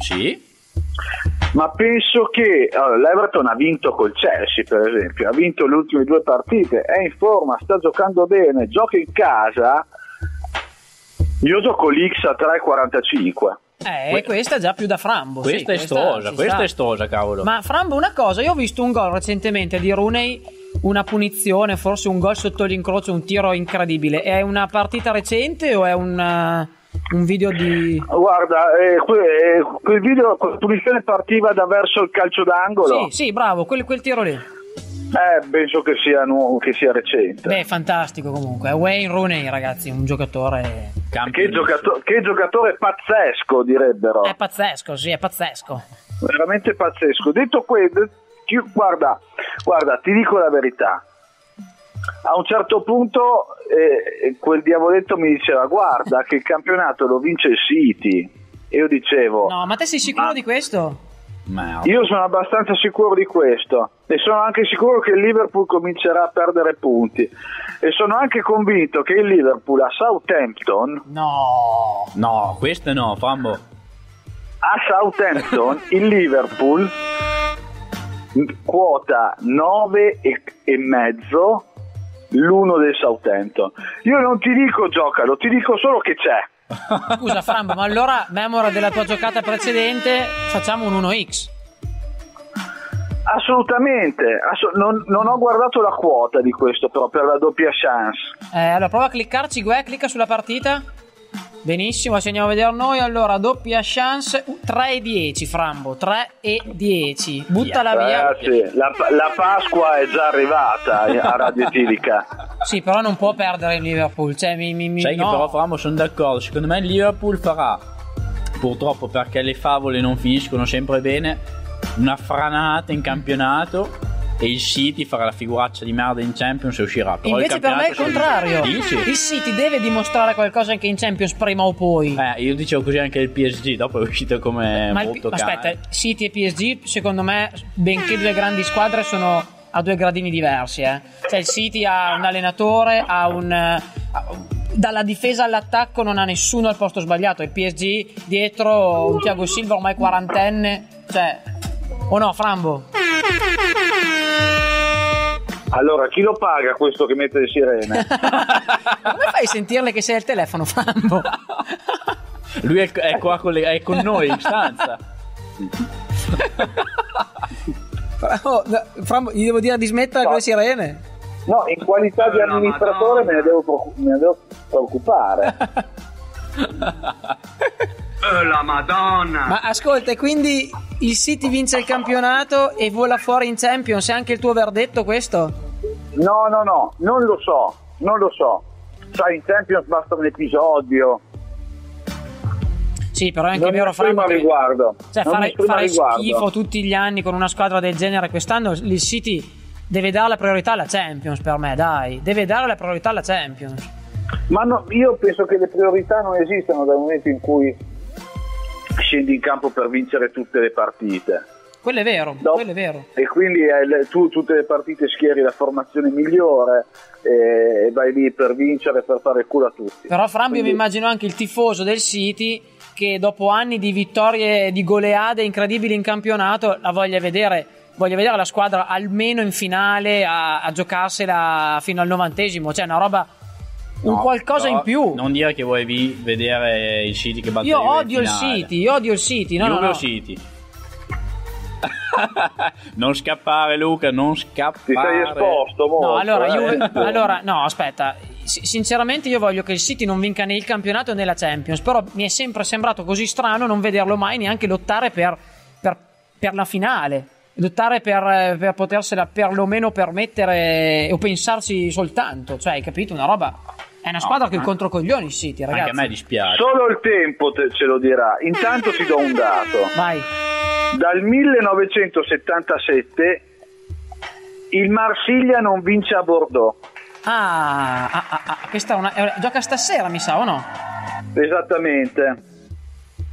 Sì. Ma penso che allora, l'Everton ha vinto col Chelsea, per esempio, ha vinto le ultime due partite, è in forma, sta giocando bene, gioca in casa. Io gioco l'X a 3,45. Eh, e questa è già più da Frambo. sì, Questa è questa stosa, questa sta. è stosa, cavolo. Ma Frambo, una cosa, io ho visto un gol recentemente di Rooney, una punizione, forse un gol sotto l'incrocio, un tiro incredibile. È una partita recente o è un, uh, un video di... Guarda, eh, que- eh, quel video, quella punizione partiva da verso il calcio d'angolo. Sì, sì, bravo, quel, quel tiro lì. Eh, penso che sia, nuovo, che sia recente. Beh, fantastico comunque. È Wayne Rooney, ragazzi, un giocatore... Che, giocato- che giocatore pazzesco, direbbero. È pazzesco, sì, è pazzesco. veramente pazzesco. Detto questo, guarda, guarda, ti dico la verità. A un certo punto eh, quel diavoletto mi diceva guarda che il campionato lo vince il City e io dicevo No, ma te sei sicuro di questo? Merda. io sono abbastanza sicuro di questo e sono anche sicuro che il Liverpool comincerà a perdere punti e sono anche convinto che il Liverpool a Southampton No. No, questo no, Fambo. a Southampton il Liverpool quota 9 e, e mezzo l'uno del Southampton io non ti dico giocalo ti dico solo che c'è Scusa, Frambo, ma allora, memora della tua giocata precedente, facciamo un 1x. assolutamente asso- non, non ho guardato la quota di questo però per la doppia chance Eh, allora, prova a cliccarci, Gue, clicca sulla partita. Benissimo, segniamo a vedere noi. Allora, doppia chance 3 e 10, Frambo. 3 e 10. Buttala via. ragazzi la, la Pasqua è già arrivata a Radio Etilica Sì, però non può perdere il Liverpool. Cioè, mi, mi, Sai che no. però Fambo sono d'accordo. Secondo me il Liverpool farà, purtroppo perché le favole non finiscono sempre bene, una franata in campionato e il City farà la figuraccia di merda in Champions e uscirà. Però Invece per me è il contrario. Dici? Il City deve dimostrare qualcosa anche in Champions prima o poi. Eh, io dicevo così anche il PSG, dopo è uscito come Ma il- molto cane. aspetta, City e PSG, secondo me, benché due grandi squadre, sono a due gradini diversi. Eh. Cioè, il City ha un allenatore, ha un. eh, dalla difesa all'attacco non ha nessuno al posto sbagliato. Il PSG dietro un Thiago Silva ormai quarantenne. Cioè, O no, Frambo? Allora, chi lo paga questo che mette le sirene? Come fai a sentirle che sei al telefono, Frambo? Lui è, è qua con, le- è con noi in stanza. Oh, Frambo, gli devo dire di smettere con le sirene? No, in qualità di amministratore me ne devo, me ne devo preoccupare. La madonna! Ma ascolta, quindi il City vince il campionato e vola fuori in Champions? È anche il tuo verdetto questo? No, no, no, non lo so, non lo so. Sai, in Champions basta un episodio. Sì, però è anche non vero, Franco, che- riguardo. Cioè, Non fare, fare riguardo. schifo tutti gli anni con una squadra del genere quest'anno, il City deve dare la priorità alla Champions per me, dai. Deve dare la priorità alla Champions. Ma no, io penso che le priorità non esistano dal momento in cui scendi in campo per vincere tutte le partite. Quello è vero, No. quello è vero. E quindi eh, tu tutte le partite schieri la formazione migliore eh, e vai lì per vincere, per fare il culo a tutti. Però Frambi io mi Quindi- immagino anche il tifoso del City che dopo anni di vittorie, di goleade incredibili in campionato, la voglia vedere, voglia vedere la squadra almeno in finale a, a giocarsela fino al novantesimo, cioè una roba, un No, qualcosa in più. Non dire che vuoi vi- vedere il City che batte Io odio il. City, io odio il City, no, no, Juve no. o City? non scappare Luca, non scappare. Ti sei esposto molto. No, allora, eh. Juve- allora, no, aspetta. S- Sinceramente, io voglio che il City non vinca né il campionato né la Champions. Però mi è sempre sembrato così strano non vederlo mai neanche lottare per, per- per la finale. Lottare per, per potersela perlomeno permettere o pensarsi soltanto. Cioè, hai capito? Una roba. È una squadra che il controcoglioni il City, ragazzi. Anche a me dispiace. Solo il tempo te- ce lo dirà. Intanto ti do un dato. Vai. Dal 1977 il Marsiglia non vince a Bordeaux. Ah, ah, ah, ah, questa è una, è una- gioca stasera, mi sa, o no? Esattamente.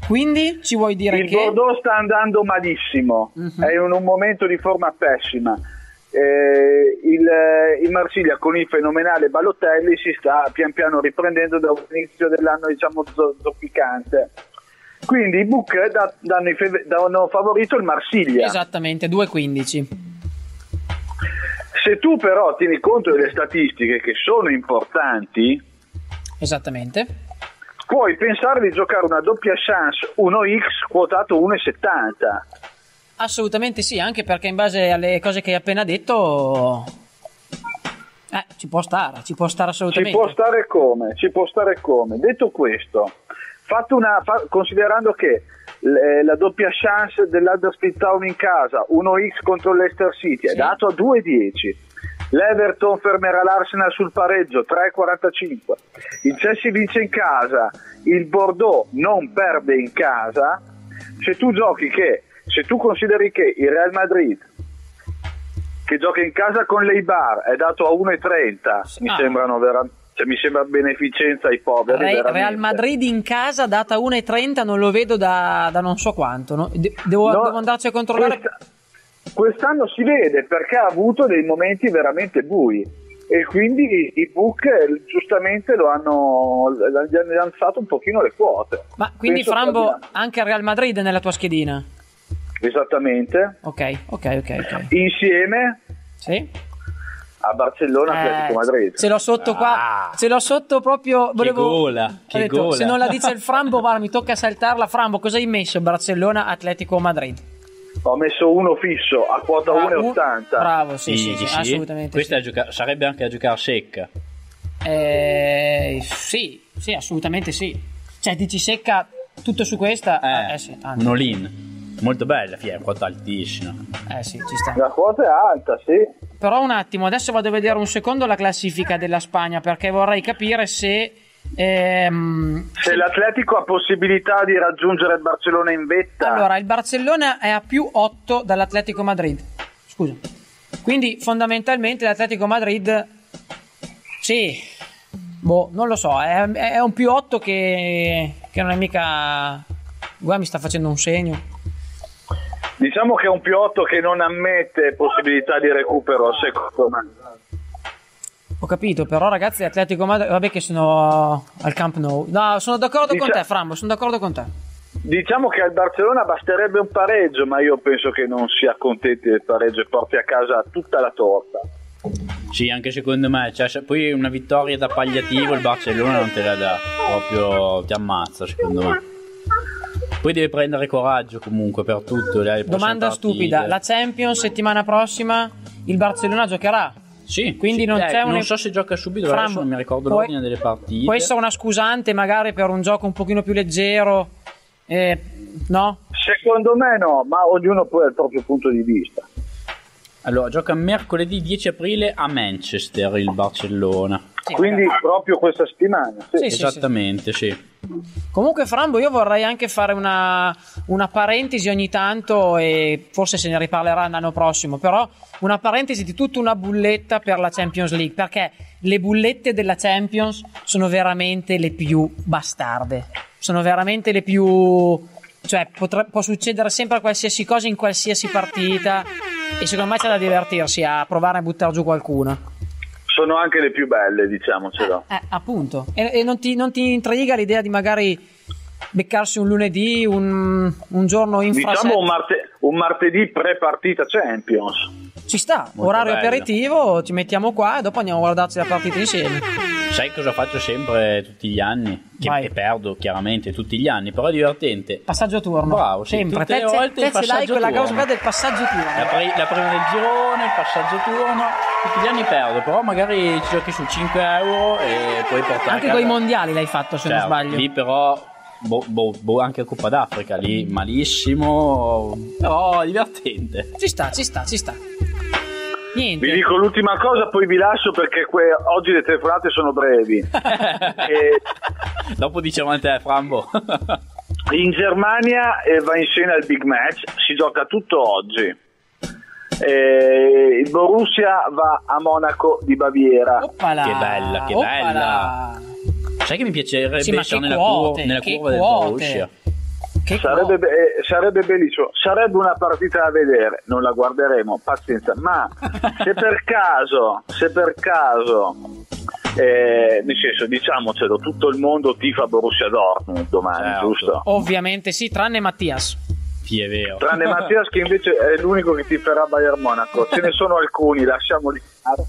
Quindi ci vuoi dire Il che. Bordeaux sta andando malissimo, Mhm. è in un momento di forma pessima. Eh, il, eh, il Marsiglia con il fenomenale Balotelli si sta pian piano riprendendo dall'inizio dell'anno diciamo zo- zoppicante. Quindi i book da- danno, danno favorito il Marsiglia. Esattamente, 2-15. Se tu però tieni conto delle statistiche che sono importanti, Esattamente. puoi pensare di giocare una doppia chance 1x quotato 1,70. Assolutamente sì, anche perché in base alle cose che hai appena detto. Eh, ci può stare, ci può stare Ci assolutamente. può stare come? Ci può stare come? Detto questo, fatto una, fa- considerando che l- la doppia chance dell'Huddersfield Town in casa, 1x contro l'Leicester City, è dato a 2,10. L'Everton fermerà l'Arsenal sul pareggio 3,45. Il Chelsea vince in casa, il Bordeaux non perde in casa. Se tu giochi che, se tu consideri che il Real Madrid che gioca in casa con l'Eibar è dato a 1,30 mi Ah. sembrano cioè, mi sembra beneficenza ai poveri Re-. Real Madrid in casa data 1,30 non lo vedo da, da non so quanto. no? De- devo, No, devo andarci a controllare. questa- quest'anno si vede perché ha avuto dei momenti veramente bui e quindi i book eh, giustamente lo hanno gli hanno alzato un pochino le quote Ma quindi Penso Frambo che- anche Real Madrid nella tua schedina? Esattamente Ok, ok, ok, ok. insieme Sì. a Barcellona Eh, Atletico Madrid Ce l'ho sotto qua, ce l'ho sotto proprio. Volevo, gola, ho che detto, gola. Se non la dice il Frambo, guarda, mi tocca saltarla. Frambo, cosa hai messo? Barcellona, Atletico Madrid. ho messo uno fisso a quota Ah, 1,80 Bravo, sì, sì, sì, sì? assolutamente. Questa sì. gioca- sarebbe anche a giocare secca. Eh, sì, sì, assolutamente sì. Cioè, dici secca tutto su questa? Eh, Eh, sì, tanto. un all-in. Molto bella, fia, quota altissima. Eh sì, ci sta. la quota è alta sì Però un attimo, adesso vado a vedere un secondo la classifica della Spagna perché vorrei capire se... ehm, Se l'Atletico ha possibilità di raggiungere il Barcellona in vetta, Allora, il Barcellona è a più 8 dall'Atletico Madrid. Scusa. Quindi fondamentalmente l'Atletico Madrid sì. Boh, non lo so, è, è un più 8 che, che non è mica Guarda, mi sta facendo un segno. Diciamo che è un 8 che non ammette possibilità di recupero, secondo me. Ho capito, però ragazzi, l'Atletico Madrid, vabbè che sono al Camp Nou. No, sono d'accordo con Dice- te, Frambo, sono d'accordo con te. Diciamo che al Barcellona basterebbe un pareggio, ma io penso che non si accontenti del pareggio e porti a casa tutta la torta. Sì, anche secondo me. Cioè, se poi una vittoria da pagliativo il Barcellona non te la dà. Proprio ti ammazza, secondo me. Poi deve prendere coraggio comunque per tutto. Domanda partite. stupida, la Champions settimana prossima il Barcellona giocherà? Sì, Quindi sì. non Eh, c'è un non so se gioca subito, Frambo, adesso non mi ricordo può- l'ordine delle partite. Può essere una scusante magari per un gioco un pochino più leggero, eh, no? Secondo me no, ma ognuno poi ha il proprio punto di vista. Allora, gioca mercoledì 10 aprile a Manchester il Barcellona. Quindi proprio questa settimana. sì. Sì, sì, Esattamente, sì. Comunque, Frambo, io vorrei anche fare una, una parentesi ogni tanto, e forse se ne riparlerà l'anno prossimo. Però, una parentesi di tutta una bulletta per la Champions League. Perché le bullette della Champions sono veramente le più bastarde. Sono veramente le più. Cioè, potre- può succedere sempre qualsiasi cosa in qualsiasi partita. E secondo me c'è da divertirsi a provare a buttare giù qualcuno. Sono anche le più belle, diciamocelo. Eh, appunto. E, e non, ti, non ti intriga l'idea di magari beccarsi un lunedì, un, un giorno in Diciamo un, marte- un martedì pre-partita Champions. Ci sta, Molto orario bello. aperitivo, ci mettiamo qua e dopo andiamo a guardarci la partita insieme. Sai cosa faccio sempre tutti gli anni? Che, che perdo chiaramente tutti gli anni, però è divertente. Passaggio a turno. Bravo, sì, Sempre. tutte Te, le te- volte te il ce l'hai passaggio quella qua del passaggio La, turno. pre- la prima del girone, il passaggio turno, tutti gli anni perdo, però magari ci giochi su 5 euro e puoi portare Anche a con i mondiali l'hai fatto, se non Certo, sbaglio. Lì però, boh, boh, boh, anche Coppa d'Africa, lì malissimo, però divertente. Ci sta, ci sta, ci sta. Niente. Vi dico l'ultima cosa, poi vi lascio perché que- oggi le telefonate sono brevi. E Dopo diciamo a te, Frambo. in Germania eh, va in scena il big match, si gioca tutto oggi. E il Borussia va a Monaco di Baviera. Oppala, Che bella, che oppala. bella. Sai che mi piacerebbe Sì, che nella, quote, cur- nella curva del. Borussia. Sarebbe, be- eh, sarebbe bellissimo, sarebbe una partita da vedere, non la guarderemo, pazienza, ma se per caso, se per caso, eh, nel senso diciamocelo, tutto il mondo tifa Borussia Dortmund domani, Certo. giusto? Ovviamente sì, tranne Mattias. Sì, è vero. Tranne Mattias che invece è l'unico che tiferà Bayern Monaco, ce ne sono alcuni, lasciamoli stare.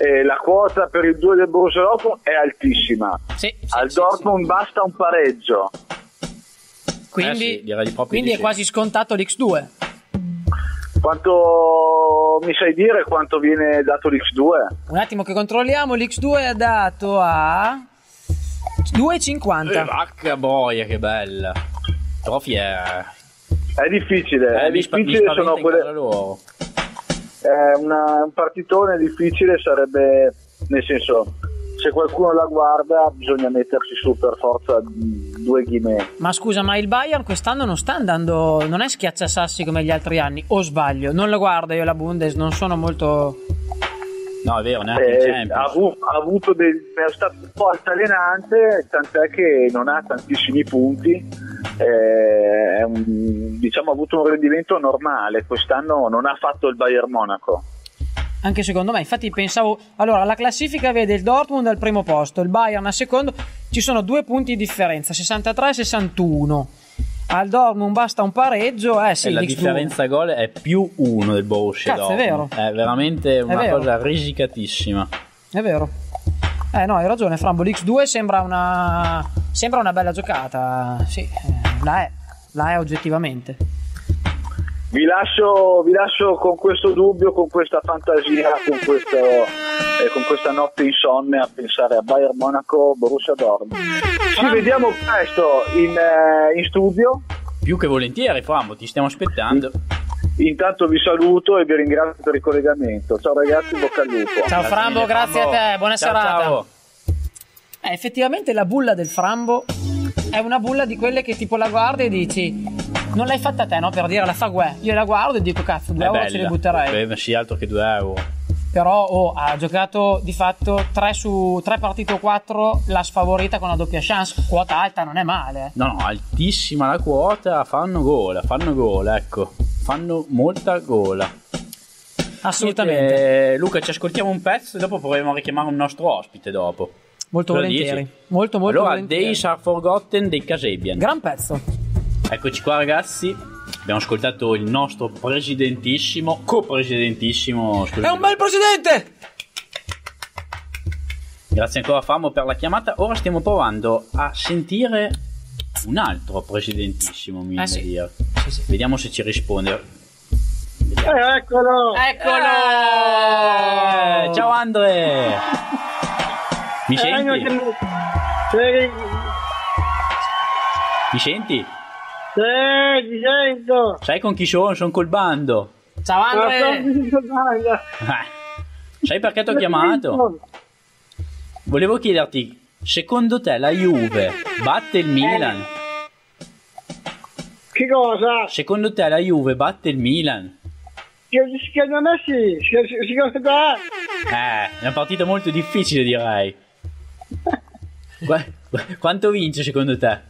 Eh, la quota per il 2 del Borussia Dortmund è altissima. Sì, sì, Al sì, Dortmund basta un pareggio. Quindi, Eh sì, direi proprio quindi di è quasi scontato l'X2. Quanto mi sai dire quanto viene dato l'X2? Un attimo che controlliamo, l'X2 è dato a 2,50. Eh, vacca boia, che bella. Trofi è... È difficile, è eh, mi difficile, spaventa sono quelle, loro. È una- un partitone difficile sarebbe, nel senso, se qualcuno la guarda bisogna mettersi su per forza due ghimè. Ma scusa, ma il Bayern quest'anno non sta andando, non è schiacciasassi come gli altri anni, o sbaglio? Non lo guardo io la Bundes, non sono molto... No, è vero, neanche in Eh, Champions. ha, avu- ha avuto del, è stato un po' altalenante, tant'è che non ha tantissimi punti. eh, è un- diciamo, ha avuto un rendimento normale. Quest'anno non ha fatto il Bayern Monaco. Anche secondo me, infatti pensavo... Allora, la classifica vede il Dortmund al primo posto, il Bayern al secondo, ci sono due punti di differenza, 63 e 61. Al Dortmund basta un pareggio, eh sì, e la l'X2. differenza gol è più uno del Borussia Cazzo, è Dortmund. È veramente una vero. cosa risicatissima. È vero. Eh no, hai ragione, Frambo. L'X2 sembra una. Sembra una bella giocata. Sì, eh, la è. La è oggettivamente. Vi lascio, vi lascio con questo dubbio, con questa fantasia, con, questo, eh, con questa notte insonne a pensare a Bayern Monaco, Borussia Dortmund. Ci vediamo presto in, eh, in studio. Più che volentieri, Frambo, ti stiamo aspettando. Intanto vi saluto e vi ringrazio per il collegamento. Ciao ragazzi, bocca al lupo. Ciao Frambo, grazie a te, buona Ciao, serata. ciao. Eh, effettivamente la bulla del Frambo è una bulla di quelle che tipo la guardi e dici. Non l'hai fatta te, no? Per dire la fa guè. Io la guardo e dico cazzo, due È euro ce li butterei. Beh, sì, altro che 2 euro. Però oh, ha giocato di fatto 3 su 3 partite o 4 la sfavorita con la doppia chance. Quota alta non è male. eh. No, no, altissima la quota, fanno gola, fanno gola, ecco. Fanno molta gola. Assolutamente. Niente, Luca, ci ascoltiamo un pezzo e dopo proviamo a richiamare un nostro ospite dopo. Molto volentieri. dici? Molto, molto allora, volentieri. Days Are Forgotten dei Casabian. Gran pezzo. Eccoci qua ragazzi, abbiamo ascoltato il nostro presidentissimo, co-presidentissimo, È scusate. un bel presidente! Grazie ancora Famo per la chiamata. Ora stiamo provando a sentire un altro presidentissimo, mi Eh, sì. Sì, sì. Vediamo se ci risponde. Eh, eccolo! Eccolo! Eh, ciao Andre! Mi Eh, senti? Mi senti? sì, ti sento! Sai con chi sono? Sono col bando. Ciao Ma Andre! Eh, Sai perché ti ho chiamato? Volevo chiederti, secondo te la Juve batte il Milan? Che cosa? Secondo te la Juve batte il Milan? Che- Secondo me sì, Se- secondo te? Eh, è una partita molto difficile direi. Qua- Quanto vince secondo te?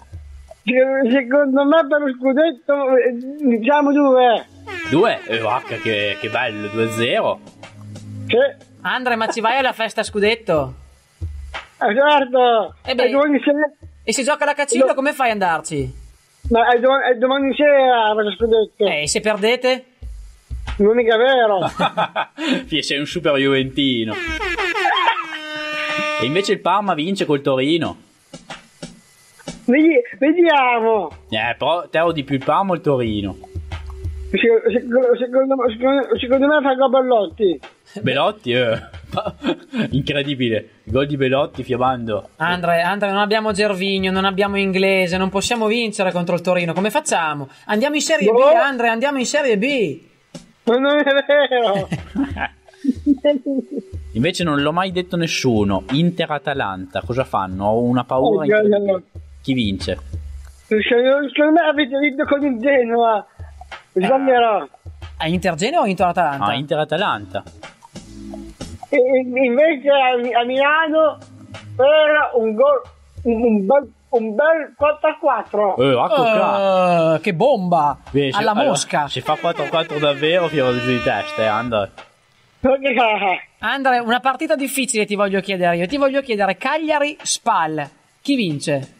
Se- Secondo me per lo scudetto eh, diciamo due. Due? Eh, vacca, che, che bello, 2-0. Sì, Andre, ma ci vai alla festa scudetto? eh, certo. Eh beh. È domani sera, E se gioca la Cacillo, come fai ad andarci? ma è, do- è domani sera lo scudetto. Eh, e se perdete? Non è mica vero. Sei un super Juventino. E invece il Parma vince col Torino. Vedi- Vediamo. Eh, però te odi più il Parma o il Torino? Se- Secondo, secondo, secondo, secondo me fa gol Bellotti. Belotti, eh. Incredibile. Il gol di Belotti, Fiabando. Andre, Andre, non abbiamo Gervigno, non abbiamo inglese, non possiamo vincere contro il Torino. Come facciamo? Andiamo in Serie B, No. Andre, andiamo in Serie B. Ma non è vero. Invece non l'ho mai detto nessuno. Inter-Atalanta, cosa fanno? Ho una paura. Oh, incredibile. Chi vince? Secondo secondo me avete vinto con il Genoa. Sbaglierò. A Intergene o Inter-Atalanta? Ah, Inter-Atalanta. E e invece a, a Milano era un gol, un, un bel, un bel 4-4. Eh, ecco. Eh, che bomba! Se- Alla allora, mosca. Se fa 4-4 davvero, fiero di testa, eh, Andrea. Andre, una partita difficile ti voglio chiedere io. Ti voglio chiedere Cagliari-Spal. Chi vince?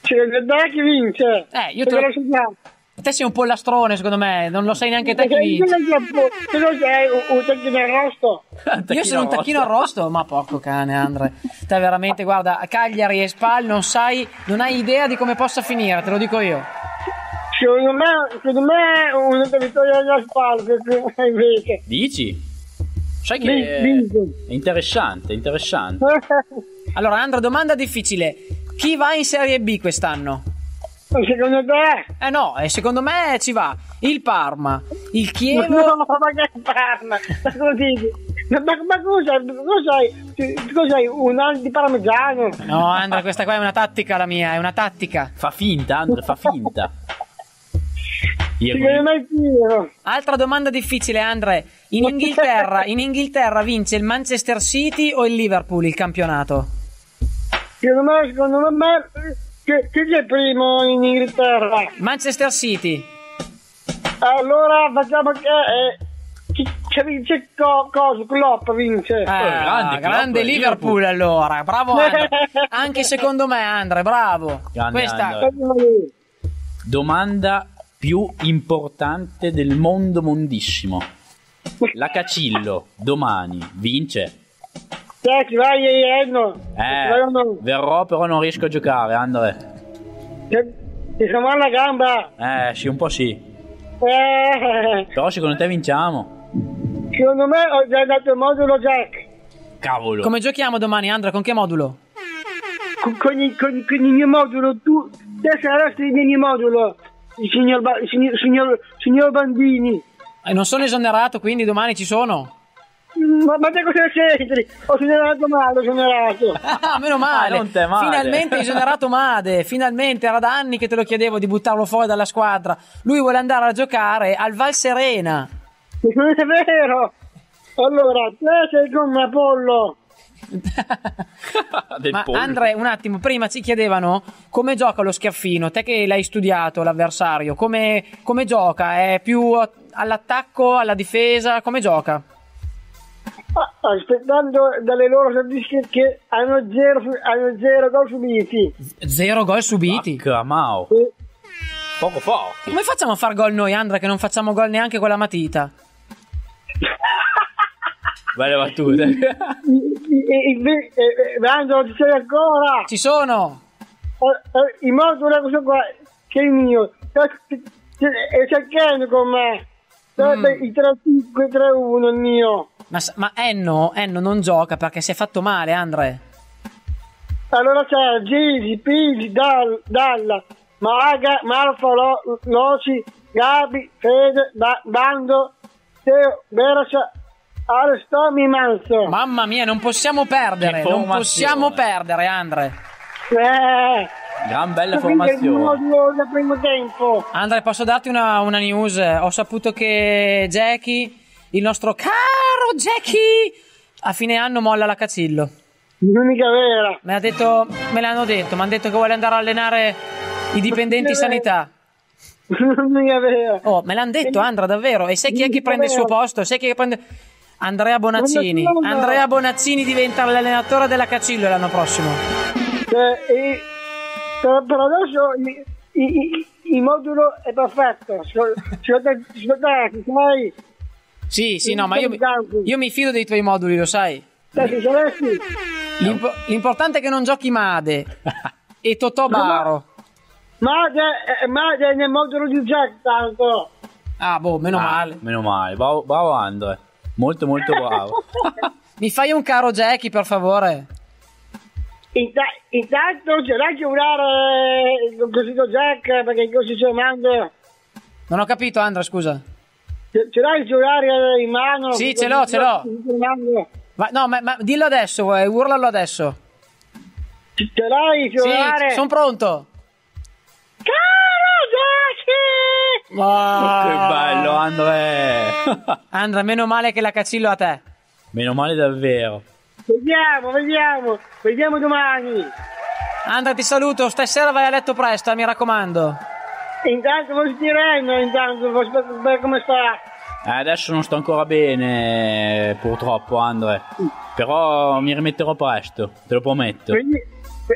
te chi vince? Eh, io te lo- lo. Te sei un pollastrone, secondo me. Non lo sai neanche te chi io vince. non so- Tu non sei un, un tecnico arrosto. Io sono un tacchino arrosto, ma porco cane, Andre. Te veramente, guarda, a Cagliari e Spal non sai, non hai idea di come possa finire, te lo dico io. Secondo me, secondo me una vittoria perché invece. Dici? Sai che è, interessante, interessante. Allora, Andro, domanda difficile. Chi va in Serie B quest'anno? Secondo te? Eh no, eh, secondo me ci va il Parma, il Chievo. No, ma che parla? Ma cosa dici? Ma, ma, ma cosa, cosa? Cosa hai? Un anno di parmigiano? No, Andrea, questa qua è una tattica la mia, è una tattica. Fa finta, Andre, fa finta. Altra domanda difficile, Andre. In Inghilterra, in Inghilterra vince il Manchester City o il Liverpool il campionato? Secondo me, secondo me, che, che c'è primo in Inghilterra? Manchester City. Allora facciamo che... Eh, chi- che vince co, cosa? Klopp vince. Ah, grande, Liverpool, allora. Bravo Andre. Anche secondo me, Andre, bravo. Grande Questa Andre. Domanda più importante del mondo mondissimo. La Cacillo domani vince? Ti vai? Eh, verrò però non riesco a giocare, Andre. Ti siamo alla gamba. Eh, sì, un po' sì. Eh, Però secondo te vinciamo? secondo me ho già dato il modulo Jack. Cavolo. Come giochiamo domani, Andre? Con che modulo? Con, con, il- con- con il mio modulo, tu, te saresti il mio modulo. Il signor, Ba- signor, signor, signor Bandini. Eh, non sono esonerato, quindi domani ci sono. Ma, ma te cosa c'entri? Ho esonerato male, ho esonerato. Ah, meno male. Ah, te male. Finalmente hai esonerato Made. Finalmente era da anni che te lo chiedevo di buttarlo fuori dalla squadra. Lui vuole andare a giocare al Val Serena. Non è vero. Allora, te sei come Apollo. Del Ma pollo. Andre, un attimo, prima ci chiedevano come gioca lo schiaffino. Te che l'hai studiato l'avversario, come, come gioca? È più all'attacco, alla difesa? Come gioca? Ah, Aspettando dalle loro statistiche che hanno zero, hanno zero gol subiti. Zero gol subiti. Cacca, Mao. poco forti. Come facciamo a far gol noi, Andrea, che non facciamo gol neanche con la matita? Belle battute. Brando, ci sei ancora? Ci sono! Eh, eh, Il modulo è questo qua, che è il mio. E c'è Ken con me. Sarebbe il 3-5-3-1 il mio. Ma, ma Enno, Enno non gioca perché si è fatto male, Andre. Allora c'è Gigi, Pigi, Dal, Dalla, Maga, Marfa, Lo- Loci, Gabi, Fede, Ba- Bando, Teo, Berascia, Tommy, Manso. Mamma mia, non possiamo perdere, non possiamo perdere, Andre. Eh, Gran bella formazione. del primo tempo. Andre, posso darti una, una news? Ho saputo che Jackie, il nostro caro Jackie, a fine anno molla la Cacillo. L'unica vera. Me, l'ha detto, me l'hanno detto, mi hanno detto che vuole andare a allenare i dipendenti sanità. L'unica vera. Oh, me l'hanno detto, Andra, davvero. E sai chi è che prende il suo posto? Sai chi è che prende... Andrea Bonazzini. Andrea Bonazzini diventa l'allenatore della Cacillo l'anno prossimo. Cioè, e- per, per adesso il, il- il- il modulo è perfetto. Ascoltate, sai? Sì, sì, no, ma io, mi- io mi fido dei tuoi moduli, lo sai. Celesti, L'impo- l'importante è che non giochi Made e Totò Baro. Made, eh, Made è nel modulo di Jack, tanto. Ah, boh, meno Ah, male. Meno male. Bravo, bravo Andre. Molto molto bravo. Mi fai un caro Jackie, per favore? Inta- intanto ce l'hai giurare il cosito Jack perché così c'è mando. Non ho capito, Andra, scusa. Ce, ce l'hai giurare in mano? Sì, ce l'ho, ce l'ho. Ma, no, ma, ma dillo adesso, eh, urlalo adesso. Ce l'hai giurare? Sì, sono pronto. Caro Ma... che bello Andre. Andra, meno male che la Cacillo a te. Meno male davvero. Vediamo, vediamo, vediamo domani. Andra, ti saluto. Stasera vai a letto presto, eh, mi raccomando. Intanto voi stirenno, intanto, voi sapete come sta. Eh, adesso non sto ancora bene, purtroppo, Andre. Però mi rimetterò presto, te lo prometto. Vedi-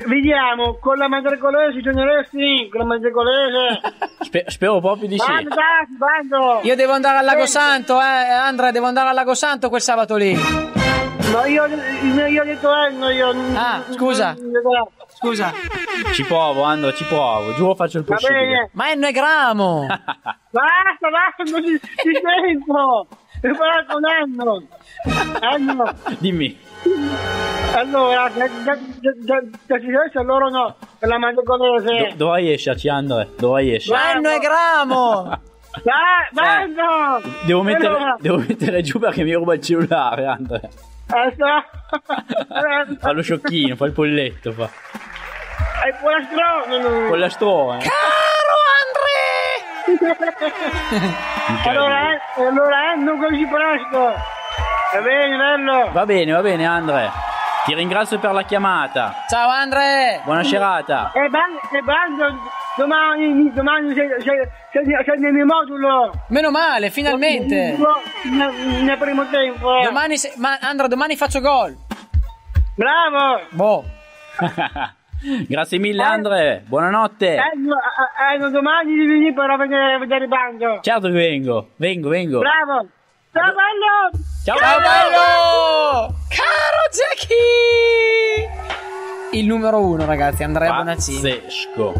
Vediamo, con la matricolese torneresti? Con la matricolese? Spe- spero proprio di sì. Bando, dai, bando! Io devo andare al Lago Santo, eh, Andra, devo andare al Lago Santo quel sabato lì. Ma io, io, io ho detto Enno, io... Ah, scusa. Scusa. Ci provo, Andre, ci provo. Giuro faccio il Va possibile. bene. Ma è Gramo. Basta, basta, non ci, ci sento! Devo parlare con Enno! Enno! Dimmi. Allora, da, da, da, da, Silvestro loro no, per la matricolese. Do- dove escerci, Andre? Dove esci? Ma Enno è Gramo. Dai, bando! Devo mettere, Allora, devo mettere giù perché mi ruba il cellulare, Andre. eh, Fa lo sciocchino, fa il polletto, fa. È polastro! Con la strona. Allora, eh, allora, eh, non così presto. Va bene, bello. Va bene, va bene, Andre. Ti ringrazio per la chiamata. Ciao Andre. Buona serata. E bando, e bando, domani, domani sei, sei, sei, sei nel mio modulo. Meno male, finalmente. Nel, nel primo tempo. Domani, se- ma Andra, domani faccio gol. Bravo. Boh. Grazie mille, Andre. Buonanotte. Eh, no, eh, eh, no, domani devi venire per a vedere, vedere il bando. Certo che vengo. Vengo, vengo. Bravo. Ciao, bello. Ciao, Ciao bello! Caro Jackie! Il numero uno, ragazzi, Andrea Bonazzini. Pazzesco.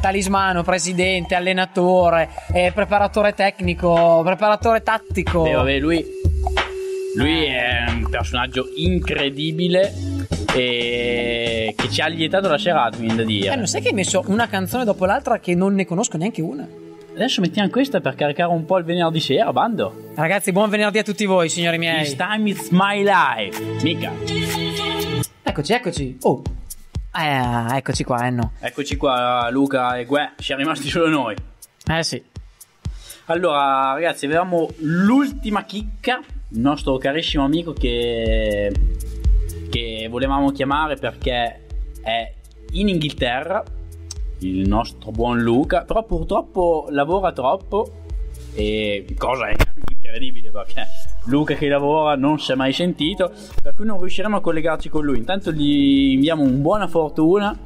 Talismano, presidente, allenatore, eh, preparatore tecnico, preparatore tattico. Beh, vabbè, lui, lui è un personaggio incredibile e che ci ha lietato la serata, mi viene da dire. Eh, non sai che hai messo una canzone dopo l'altra che non ne conosco neanche una? Adesso mettiamo questa per caricare un po' il venerdì sera, bando. Ragazzi, buon venerdì a tutti voi, signori miei. This time it's my life. Mica. Eccoci, eccoci. Oh. Eh, eccoci qua, eh no. Eccoci qua, Luca e Gue. Siamo rimasti solo noi. Eh sì. Allora, ragazzi, avevamo l'ultima chicca. Il nostro carissimo amico che, che volevamo chiamare perché è in Inghilterra. Il nostro buon Luca. Però purtroppo lavora troppo. E cosa incredibile perché Luca che lavora non si è mai sentito. Per cui non riusciremo a collegarci con lui. Intanto gli inviamo un buona fortuna.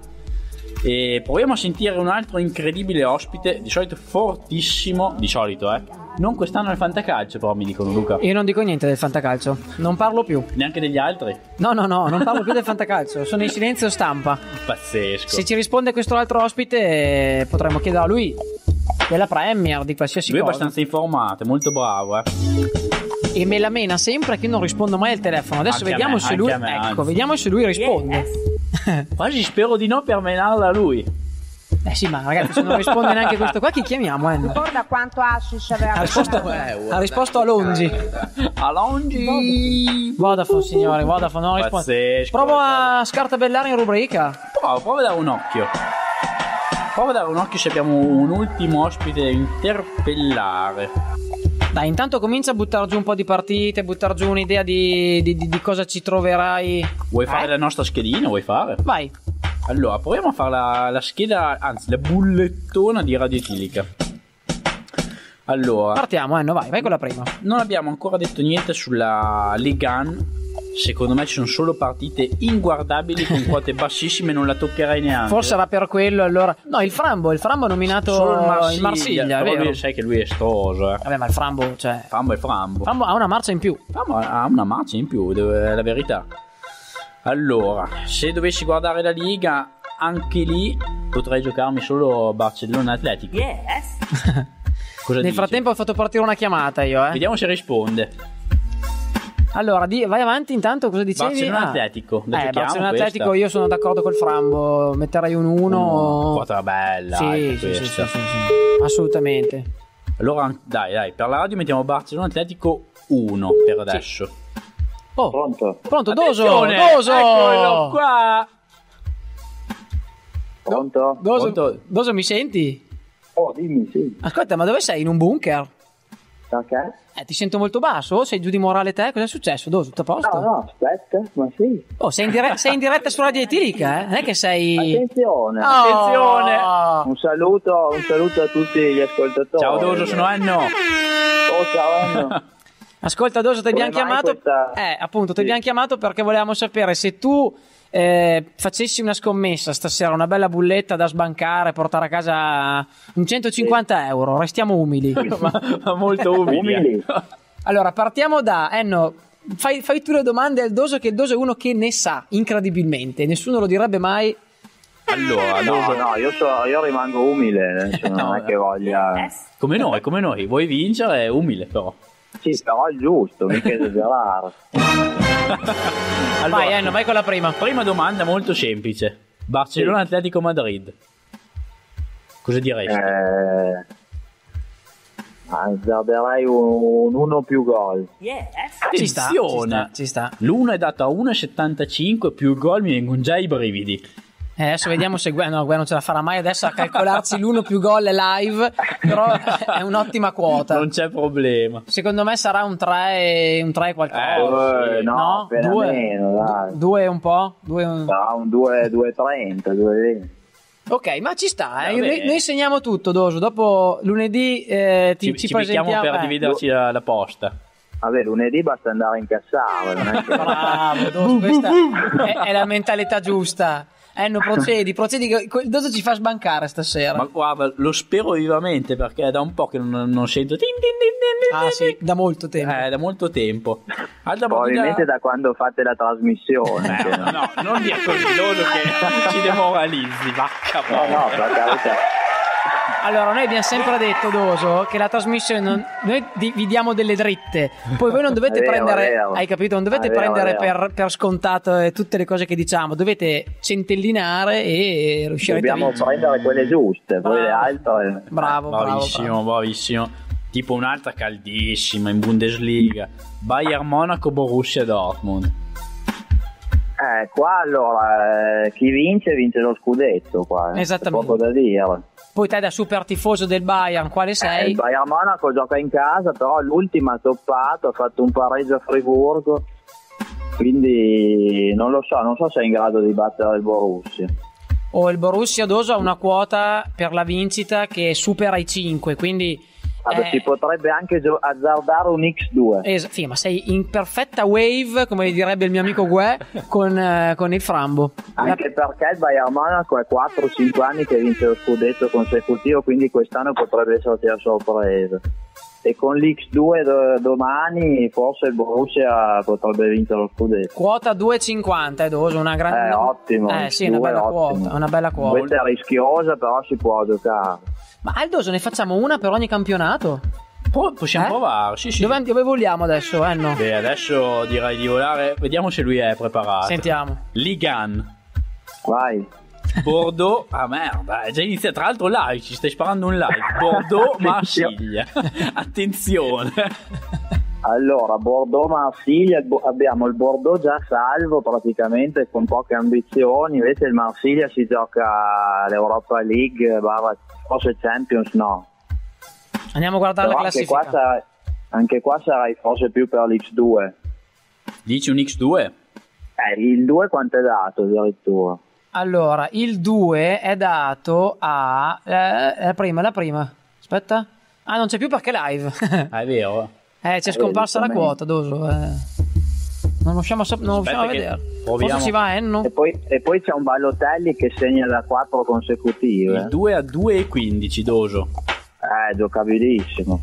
E proviamo a sentire un altro incredibile ospite, di solito fortissimo, di solito eh. Non quest'anno al Fantacalcio però mi dicono Luca. Io non dico niente del fantacalcio, non parlo più. Neanche degli altri? No, no, no, non parlo più del fantacalcio, sono in silenzio stampa. Pazzesco. Se ci risponde questo altro ospite, potremmo chiedere a lui della Premier, di qualsiasi Lui è cosa. abbastanza informato, è molto bravo, eh. E me la mena sempre che io non rispondo mai al telefono. Adesso Anche vediamo me, se lui. me, ecco, anzi. vediamo se lui risponde. Quasi spero di no per menarla a lui. Eh sì, ma ragazzi, se non risponde neanche questo qua, chi chiamiamo? Eh? Ricorda quanto hashish aveva Ha risposto, ha risposto a Longi. A Longi. Vodafone, signore, Vodafone, non risponde. Provo a scartabellare in rubrica. Prova, prova a dare un occhio. Prova a dare un occhio se abbiamo un ultimo ospite da interpellare. Dai, intanto comincia a buttare giù un po' di partite, buttare giù un'idea di, di- di- cosa ci troverai. Vuoi fare la nostra schedina? Vuoi fare? Vai. Allora, proviamo a fare la, la scheda, anzi, la bullettona di Radio Etilica. Allora, Partiamo, Enno, vai, vai con la prima. non abbiamo ancora detto niente sulla Ligan. Secondo me ci sono solo partite inguardabili con quote bassissime, non la toccherei neanche. Forse era per quello allora. No, il Frambo, il Frambo è nominato solo il Marsiglia, in Marsiglia, però vero? lui sai che lui è stoso, eh. Vabbè, ma il Frambo, cioè. Frambo è Frambo. Frambo ha una marcia in più. Frambo ha una marcia in più, è la verità. Allora, se dovessi guardare la Liga, anche lì potrei giocarmi solo Barcellona Atletico. Cosa Nel dici? frattempo ho fatto partire una chiamata io, eh. Vediamo se risponde. Allora, di- vai avanti intanto, cosa dicevi? Barcellona Ah. Atletico. Eh, Barcellona? Atletico, io sono d'accordo col Frambo. Metterei un 1. Quota bella, Sì, sì, sì, sì. Assolutamente. Allora, dai, dai, per la radio mettiamo Barcellona Atletico 1 per adesso. Oh, Pronto? pronto, Doso, Doso. Eccolo qua. Pronto? Doso, Pronto? Doso, mi senti? Oh, dimmi, sì. Ascolta, ma dove sei? In un bunker? Perché? Eh, ti sento molto basso? Sei giù di morale te? Cosa è successo? Doso, tutto a posto? No, no, aspetta, ma sì. Oh, sei in, dire- sei in diretta su Radio Etilica, eh? Non è che sei... Attenzione. Oh. Attenzione. Un saluto, un saluto a tutti gli ascoltatori. Ciao Doso, sono Enno. Oh, ciao Enno. Ascolta Doso, ti abbiamo chiamato... questa- Eh, appunto, ti Sì. abbiamo chiamato perché volevamo sapere se tu eh, facessi una scommessa stasera, una bella bulletta da sbancare, portare a casa un 150 euro, restiamo umili. ma, ma molto umili. eh. Umili. Allora, partiamo da Enno. Fai, fai tu le domande al Doso, che il Doso è uno che ne sa, incredibilmente. Nessuno lo direbbe mai. Allora, No, Doso, no, io, so- io rimango umile, cioè, non No, è che voglia... come noi, come noi. Vuoi vincere? È umile però. Sì, però è giusto, mica esagerare. Allora, Vai, Enno, vai con la prima. prima domanda molto semplice. Barcellona Atletico Madrid. Cosa diresti? Eh, azzarderei un, un uno più gol. Ci sta, ci Attenzione. sta, ci sta. L'uno è dato a 1,75 più gol mi vengono già i brividi. Eh, adesso vediamo se Guè, no, non ce la farà mai adesso a calcolarsi l'uno più gol live, però è un'ottima quota. Non c'è problema. Secondo me sarà un 3 un 3 qualcosa. Eh, sì. no, no? appena Due? meno, dai. Due e un po'? Due e un- No, un 2, 2,30, 2,20. Ok, ma ci sta, eh. Noi, noi segniamo tutto, Doso. Dopo lunedì eh, ti, Ci, ci ci becchiamo presentiamo. per eh. dividerci la, la posta. Vabbè, lunedì basta andare a incassare, non è che... Bravo, Doso, questa è, è la mentalità giusta. Eh, no, procedi, procedi, il Doso ci fa sbancare stasera. Ma guarda, lo spero vivamente perché è da un po' che non, non sento. tin, tin, tin, Ah sì, da molto tempo. Eh, da molto tempo. Altra Probabilmente da quando fate la trasmissione. Eh, no, no, non dire così, loro che ci demoralizzi, vacca No, no, per carità. Allora, noi abbiamo sempre detto, Doso, che la trasmissione non- noi vi diamo delle dritte. Poi voi non dovete vero, prendere, vero. hai capito? Non dovete vero, prendere per, per scontato eh, tutte le cose che diciamo, dovete centellinare e riuscirete a Dobbiamo prendere quelle giuste, poi le Bravo. altre... Bravo, bravo, bravissimo, bravo. bravissimo. Tipo un'altra caldissima in Bundesliga. Bayern Monaco, Borussia Dortmund. Eh, qua allora, eh, chi vince vince lo scudetto qua. eh. Esattamente. C'è poco da dire. Poi te da super tifoso del Bayern, quale Eh, sei? il Bayern Monaco gioca in casa, però l'ultima ha toppato, ha fatto un pareggio a Friburgo, quindi non lo so, non so se è in grado di battere il Borussia. O il Borussia Doso ha una quota per la vincita che supera i 5, quindi Eh. si potrebbe anche gio- azzardare un X2. Es- sì, ma sei in perfetta wave, come direbbe il mio amico Gue, con, eh, con il Frambo. Anche perché il Bayern Monaco è 4-5 anni che vince lo scudetto consecutivo, quindi quest'anno potrebbe esserci la sorpresa. E con l'X2 do- domani forse il Borussia potrebbe vincere lo scudetto. Quota 2,50 è doso, una grande... Eh, ottimo. Eh sì, una bella ottimo. quota, una bella quota. Questa è rischiosa, però si può giocare. Ma Aldoso ne facciamo una per ogni campionato? possiamo Eh? provare, sì, sì. Dove, dove vogliamo adesso, eh no? Beh, adesso direi di volare. Vediamo se lui è preparato. Sentiamo. Ligan. Vai. Bordeaux. Ah, merda, è già iniziato. Tra l'altro, live, ci stai sparando un live. Bordeaux, Marsiglia. Attenzione. Allora, Bordeaux-Marsiglia, abbiamo il Bordeaux già salvo praticamente con poche ambizioni, invece il Marsiglia si gioca l'Europa League, barra- forse Champions no. Andiamo a guardare Però la anche classifica. qua, sarà- anche qua sarai forse più per l'X2. Dici un X2? Eh, il 2 quanto è dato addirittura? Allora, il 2 è dato a... eh, la prima, la prima. Aspetta. Ah, non c'è più perché è live. Ah, è vero. eh, c'è scomparsa la quota, Doso. eh. Non riusciamo a, sap- non riusciamo a vedere. proviamo. Forse si va a Enno? E poi, e poi c'è un Balotelli che segna da 4 consecutive. Il 2 a 2 e 15, Doso. Eh, giocabilissimo.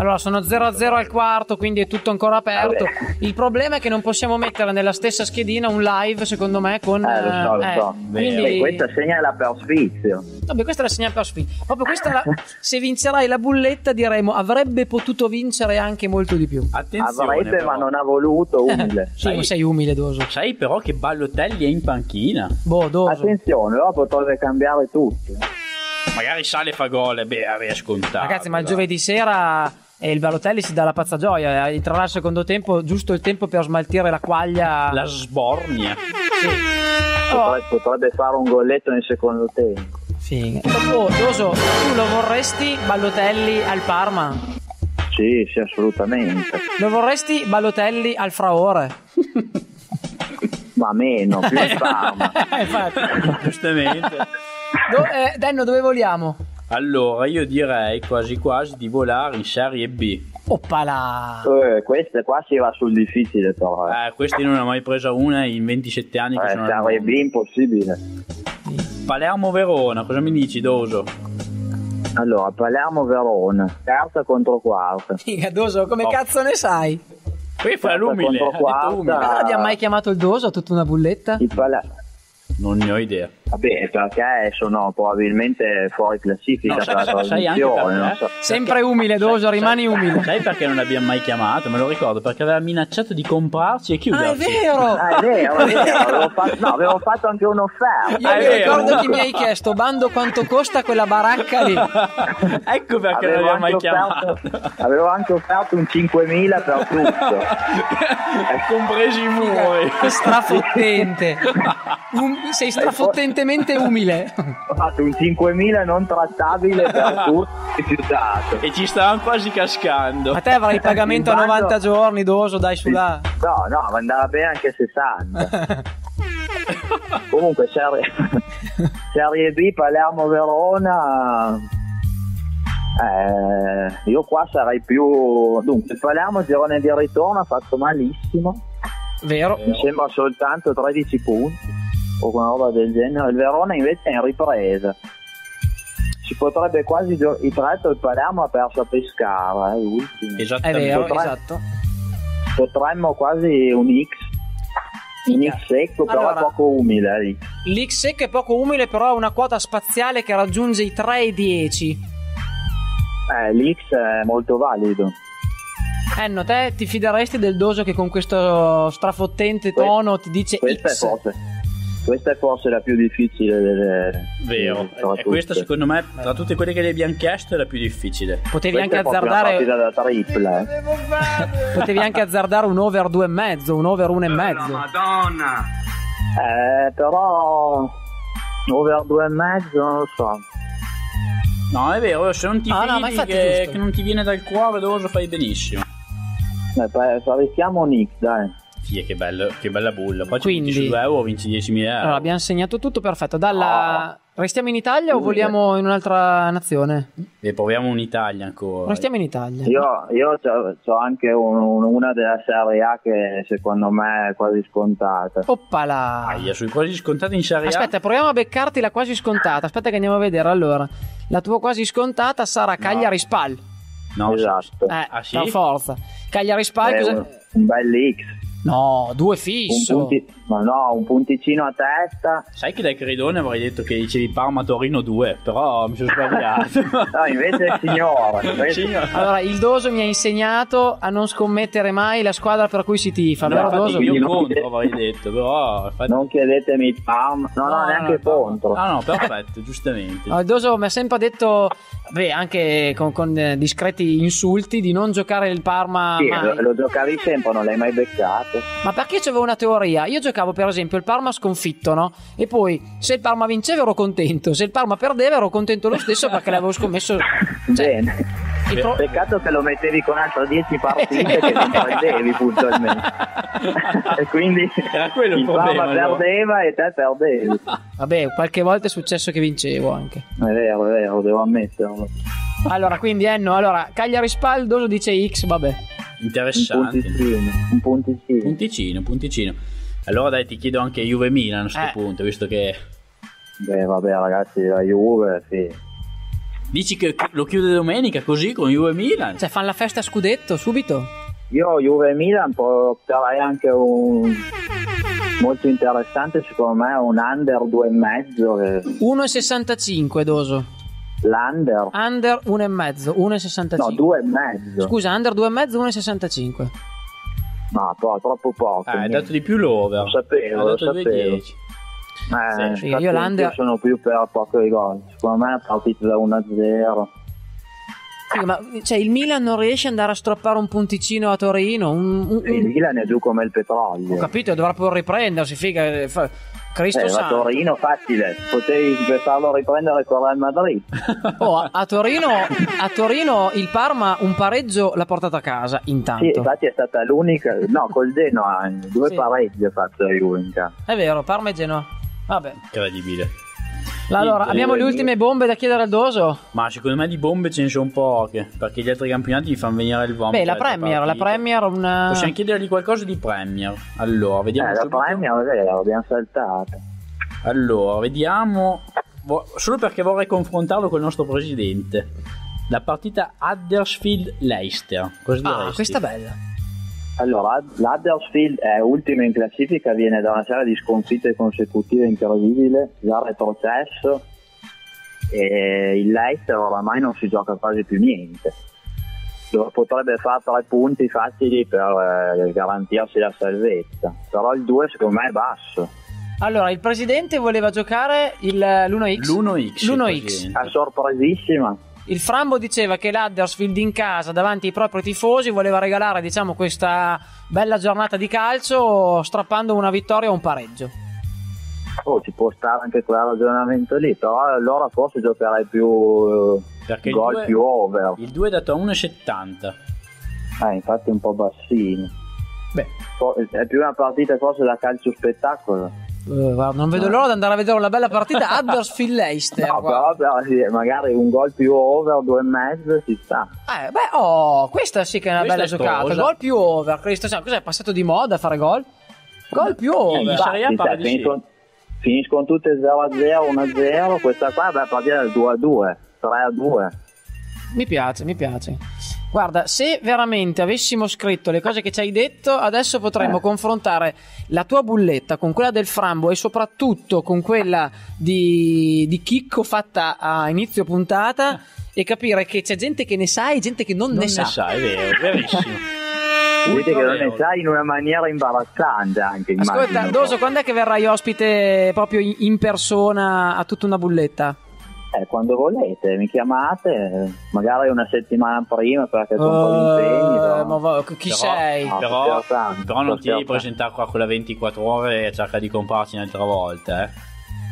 Allora, sono 0-0 al quarto, quindi è tutto ancora aperto. Il problema è che non possiamo mettere nella stessa schedina un live, secondo me, con... Eh, lo so, lo eh, so. quindi- E questa segnala per sfizio. Vabbè, questa è la segnale per sfida. Proprio questa, è la- se vincerai la bulletta, diremo avrebbe potuto vincere anche molto di più. Attenzione. Avrebbe, però. ma non ha voluto, umile. Sì, ma sei umile, Doso. Sai però che Ballotelli è in panchina. Boh, Doso. Attenzione, ora potrebbe cambiare tutto. Magari sale e fa gol, e beh, aveva scontato. Ragazzi, ma il giovedì sera eh, il Balotelli si dà la pazza gioia. eh, Entrerà al secondo tempo, giusto il tempo per smaltire la quaglia. La sbornia. Potrebbe, potrebbe fare un golletto nel secondo tempo. Figa. Oh, Doso, tu lo vorresti Balotelli al Parma? Sì, sì, assolutamente. Lo vorresti Balotelli al Fraore? Ma meno, più il Parma. Eh, infatti. Giustamente. Do- eh, Denno, dove vogliamo? Allora, io direi quasi quasi di volare in Serie B. Oppala! Eh, queste qua si va sul difficile però. Eh, Eh, questi non ne ho mai presa una in 27 anni che eh sono al Serie B impossibile. Palermo-Verona, cosa mi dici, Doso? Allora, Palermo-Verona, terza contro quarta. Figa, Doso, come cazzo ne sai? Qui fa l'umile, contro ha detto umile. Ma non abbiamo mai chiamato il Doso? Tutta una bulletta? Il Palermo. Non ne ho idea. Vabbè, perché sono probabilmente fuori classifica No, sai, sai anche perché? non so. Sempre umile, Doso, rimani umile. Sai perché non l'abbiamo mai chiamato? Me lo ricordo, perché aveva minacciato di comprarci e Ah, è chiuderci. vero! Ah, è vero, è vero, avevo fatto, no, avevo fatto anche un'offerta. Io Ah, mi ricordo che mi hai chiesto, bando quanto costa quella baracca lì. ecco perché non Avevo l'abbiamo mai chiamato. offerto, avevo anche offerto un 5.000 per tutto. Compresi i muri. Strafottente. Sei strafottentemente umile. Ho fatto un 5.000 non trattabile per tutto rifiutato. E ci stavano quasi cascando. Ma te avrai il pagamento a bando- 90 giorni, Doso, dai su là. No, no, ma andava bene anche 60. Comunque, serie, serie B, Palermo-Verona. Eh, io qua sarei più. Dunque, il Palermo girone di ritorno ha fatto malissimo. Vero? Mi sembra soltanto 13 punti o una roba del genere. Il Verona invece è in ripresa. Si potrebbe quasi gio- il tra l'altro il Palermo ha perso a Pescara, eh, l'ultimo. È Esattamente. vero, Potrei- esatto. Potremmo quasi un X. Un X secco, però Allora- poco umile. eh, lì. L'X secco è poco umile, però ha una quota spaziale che raggiunge i 3,10. Eh, l'X è molto valido. Enno, te ti fideresti del Doso che con questo strafottente Que- tono ti dice Questa è Forse, questa è forse la più difficile delle. Vero. tra E questa secondo me, tra tutte quelle che le abbiamo chiesto, è la più difficile. Potevi Questa anche azzardare partita da tripla. eh. Potevi anche azzardare un over 2,5, un over 1,5. Madonna! Eh, però. Over due e mezzo, non lo so. No, è vero, se non ti Ah, no, ma che, che non ti viene dal cuore, Doso, fai benissimo. Eh, fa- fa- Rischiamo X, dai. Sì, che, bello, che bella bulla. Poi Quindi- ci metti su 2 euro vinci 10.000 euro. Allora, abbiamo segnato tutto perfetto. Dalla... Restiamo in Italia o vogliamo in un'altra nazione? E proviamo un'Italia ancora. Restiamo in Italia. Io, io ho anche un- un- una della Serie A che secondo me è quasi scontata. Oppala. Aia, sui quasi scontati in Serie A. Aspetta, proviamo a beccarti la quasi scontata. Aspetta che andiamo a vedere. Allora, la tua quasi scontata sarà Cagliari Spal. No, esatto. Eh, Ah, sì? per forza. Cagliari Spal. È cosa- un, un bel X. No, due Un fisso. punti- ma no, un punticino a testa. Sai che dai Credone avrei detto che dicevi Parma Torino 2, però mi sono sbagliato. No, invece è signore. invece- Signore. Allora, il Doso mi ha insegnato a non scommettere mai la squadra per cui si tifa, No, infatti Doso? io non- contro avrei detto, però... infatti- Non chiedetemi il Parma. No, no, neanche no, contro. No, no, perfetto, giustamente. No, il Doso mi ha sempre detto, beh, anche con, con, eh, discreti insulti, di non giocare il Parma Sì, mai. lo, lo giocavi sempre, non l'hai mai beccato. Ma perché c'avevo una teoria? Io giocavo per esempio il Parma sconfitto, no? E poi se il Parma vinceva ero contento, se il Parma perdeva ero contento lo stesso perché l'avevo scommesso. Bene. il pro- Peccato che lo mettevi con altre 10 partite che non prendevi puntualmente. e quindi Era quello il il Parma problema, allora. perdeva e te perdevi. Vabbè, qualche volta è successo che vincevo anche. È vero, è vero, devo ammetterlo. Allora, quindi Enno, allora, Cagliari Spal, Doso dice X, vabbè. Un Interessante. punticino, un punticino. Punticino, punticino. Allora dai, ti chiedo anche Juve Milan a questo Eh. punto, visto che Beh, vabbè, ragazzi, la Juve, sì. dici che lo chiude domenica così con Juve Milan. Cioè, fanno la festa a scudetto subito? Io Juve Milan porterei anche un molto interessante secondo me un under 2,5 che- 1,65 Doso. L'under Under 1,5, 1,65. no 2,5 Scusa, under 2,5, 1,65. no però troppo poco Ah, hai dato di più l'over. Lo sapevo, lo sapevo. 2,10. Eh, Sì, io l'under- sono più per poco i gol secondo me è partita da 1-0 Sì, ma cioè, il Milan non riesce ad andare a stroppare un punticino a Torino. Un, un- il un- Milan è giù come il petrolio Ho capito, dovrà pure riprendersi, figa. eh, fa- Cristo eh, santo. Torino facile potevi farlo riprendere con Real Madrid Oh, a, a Torino, a Torino il Parma un pareggio l'ha portato a casa intanto. sì infatti è stata l'unica no col Genoa due Sì. pareggi ha fatto casa È vero, Parma e Genoa. Vabbè. Incredibile. Allora, abbiamo le ultime bombe da chiedere al Doso. Ma secondo me di bombe ce ne sono poche, perché gli altri campionati mi fanno venire il vomito. Beh, la Premier, la. Premier una... Possiamo chiedergli qualcosa di Premier. Allora, vediamo eh, la. Premier è vero l'abbiamo saltata Allora, vediamo. Solo perché vorrei confrontarlo col nostro presidente. La partita Huddersfield-Leicester. Cosa Ah, diresti? questa è bella. Allora, l'Huddersfield è ultima in classifica, viene da una serie di sconfitte consecutive incredibile, già retrocesso e il Leicester oramai non si gioca quasi più niente. Dove potrebbe fare tre punti facili per eh, garantirsi la salvezza, però il 2 secondo me è basso. Allora, il presidente voleva giocare il, l'1x. L'1x. L'1x. È sorpresissima. Il Frambo diceva che l'Huddersfield in casa davanti ai propri tifosi voleva regalare, diciamo, questa bella giornata di calcio strappando una vittoria o un pareggio. Oh, ci può stare anche quel ragionamento lì, però allora forse giocherei più Perché gol due- più over. Il 2 è dato a 1,70. Eh, infatti è un po' bassino. Beh. È più una partita forse da calcio spettacolo. Eh, guarda, non vedo l'ora di andare a vedere una bella partita Huddersfield-Leicester. No, guarda. però, però sì, magari un gol più over, due e mezzo ci sta. Eh, beh, oh, questa sì che è una Questa bella è giocata. Gol più over. Cristo Santo, cos'è passato di moda fare gol? Gol più over. in Serie A Infatti, pare sai, di sì. finiscono, finiscono tutte 0-0, 1-0, questa qua è una partita del 2-2, 3-2. Mi piace, mi piace. Guarda, se veramente avessimo scritto le cose che ci hai detto, adesso potremmo Eh. confrontare la tua bulletta con quella del Frambo e soprattutto con quella di, di Chicco fatta a inizio puntata e capire che c'è gente che ne sa e gente che non, Non ne, ne sa. sa, è vero, verissimo. Vedete che non ne sai in una maniera imbarazzante anche, Ascolta. Doso, quando è che verrai ospite proprio in, in persona a tutta una bulletta? Eh, quando volete, mi chiamate, magari una settimana prima perché ho un po' di impegni. Eh, però- ma va- chi Però- sei? No, Però, però non ti devi presentare qua con la 24 ore e cerca di comprarci un'altra volta, eh.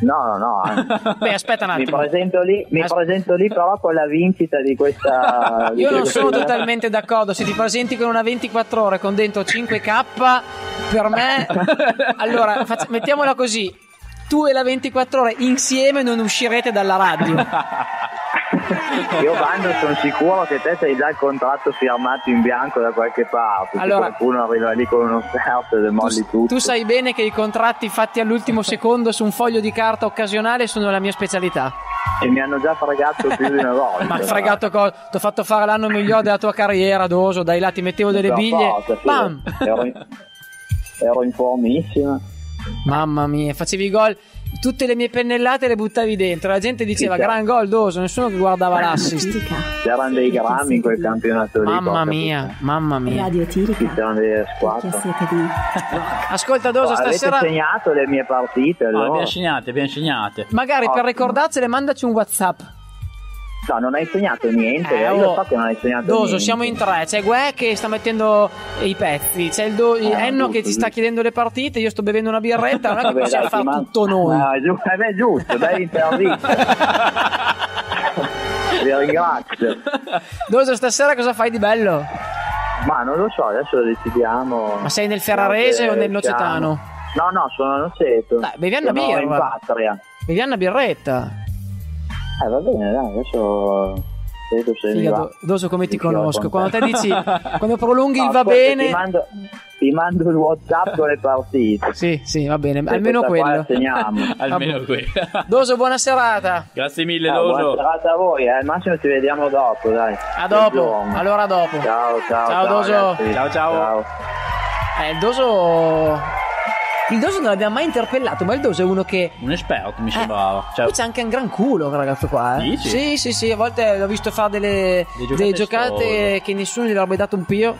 No, no, no. Beh, aspetta un Mi attimo. presento lì, mi As- presento lì però con la vincita di questa... di Io non sono totalmente d'accordo. Se ti presenti con una 24 ore con dentro 5k, per me. Allora, faccia- mettiamola così: tu e la 24 ore insieme non uscirete dalla radio. Io Bando sono sicuro che te sei già il contratto firmato in bianco da qualche parte. Allora- qualcuno arriva lì con uno scherzo e molli tutto. Tu sai bene che i contratti fatti all'ultimo secondo su un foglio di carta occasionale sono la mia specialità. E mi hanno già fregato più di una volta. Ma fregato cosa? Ti ho fatto fare l'anno migliore della tua carriera, Doso. Dai là, ti mettevo delle biglie. Bam! Ero in, ero in formissima. Mamma mia, facevi i gol. Tutte le mie pennellate le buttavi dentro. La gente diceva gran gol, Doso. Nessuno che guardava l'assist. C'erano dei grammi in quel campionato lì. Mamma mia, mamma mia. Radio Tirica. C'erano delle squadre. Ascolta, Doso, Oh, avete stasera. segnato le mie partite No, allora? abbiamo segnate, abbiamo segnate. Magari per Ottimo. ricordarsele, mandaci un WhatsApp. No, non hai segnato niente. Eh, Io oh. so che non hai segnato Doso, niente. siamo in tre. C'è Gue che sta mettendo i pezzi. C'è il do- Ah, Enno giusto, che ti sta chiedendo le partite. Io sto bevendo una birretta. Non è che Vabbè, possiamo fare man- tutto noi. Ah, giu- eh, beh, giusto, dai intervista. Vi ringrazio. Doso, stasera cosa fai di bello? Ma non lo so, adesso lo decidiamo. Ma sei nel Ferrarese No, o nel Nocetano? No, no, sono a Noceto. Dai, bevi una birra. in patria. Bevi una birretta. Eh, va bene, dai, adesso vedo se mi Figa, va. Doso, come ti conosco. con Quando te dici, quando prolunghi No, il va bene. Ti mando, ti mando il WhatsApp con le partite. Sì, sì, va bene. Se Almeno quello. Almeno qui. Doso, buona serata. Grazie mille, Ah, buona Doso. serata a voi, eh. al massimo ci vediamo dopo, dai. A dopo. Allora a dopo. Ciao, ciao. Ciao, Doso. ragazzi. Ciao, ciao. Eh, il Doso. Il Doso non l'abbiamo mai interpellato, ma il Doso è uno che. Un esperto, mi sembrava. Cioè, Poi c'è anche un gran culo, ragazzo qua. Eh. Dici? Sì, sì, sì. A volte l'ho visto fare delle, Delle giocate delle giocate che nessuno gli avrebbe dato un pio.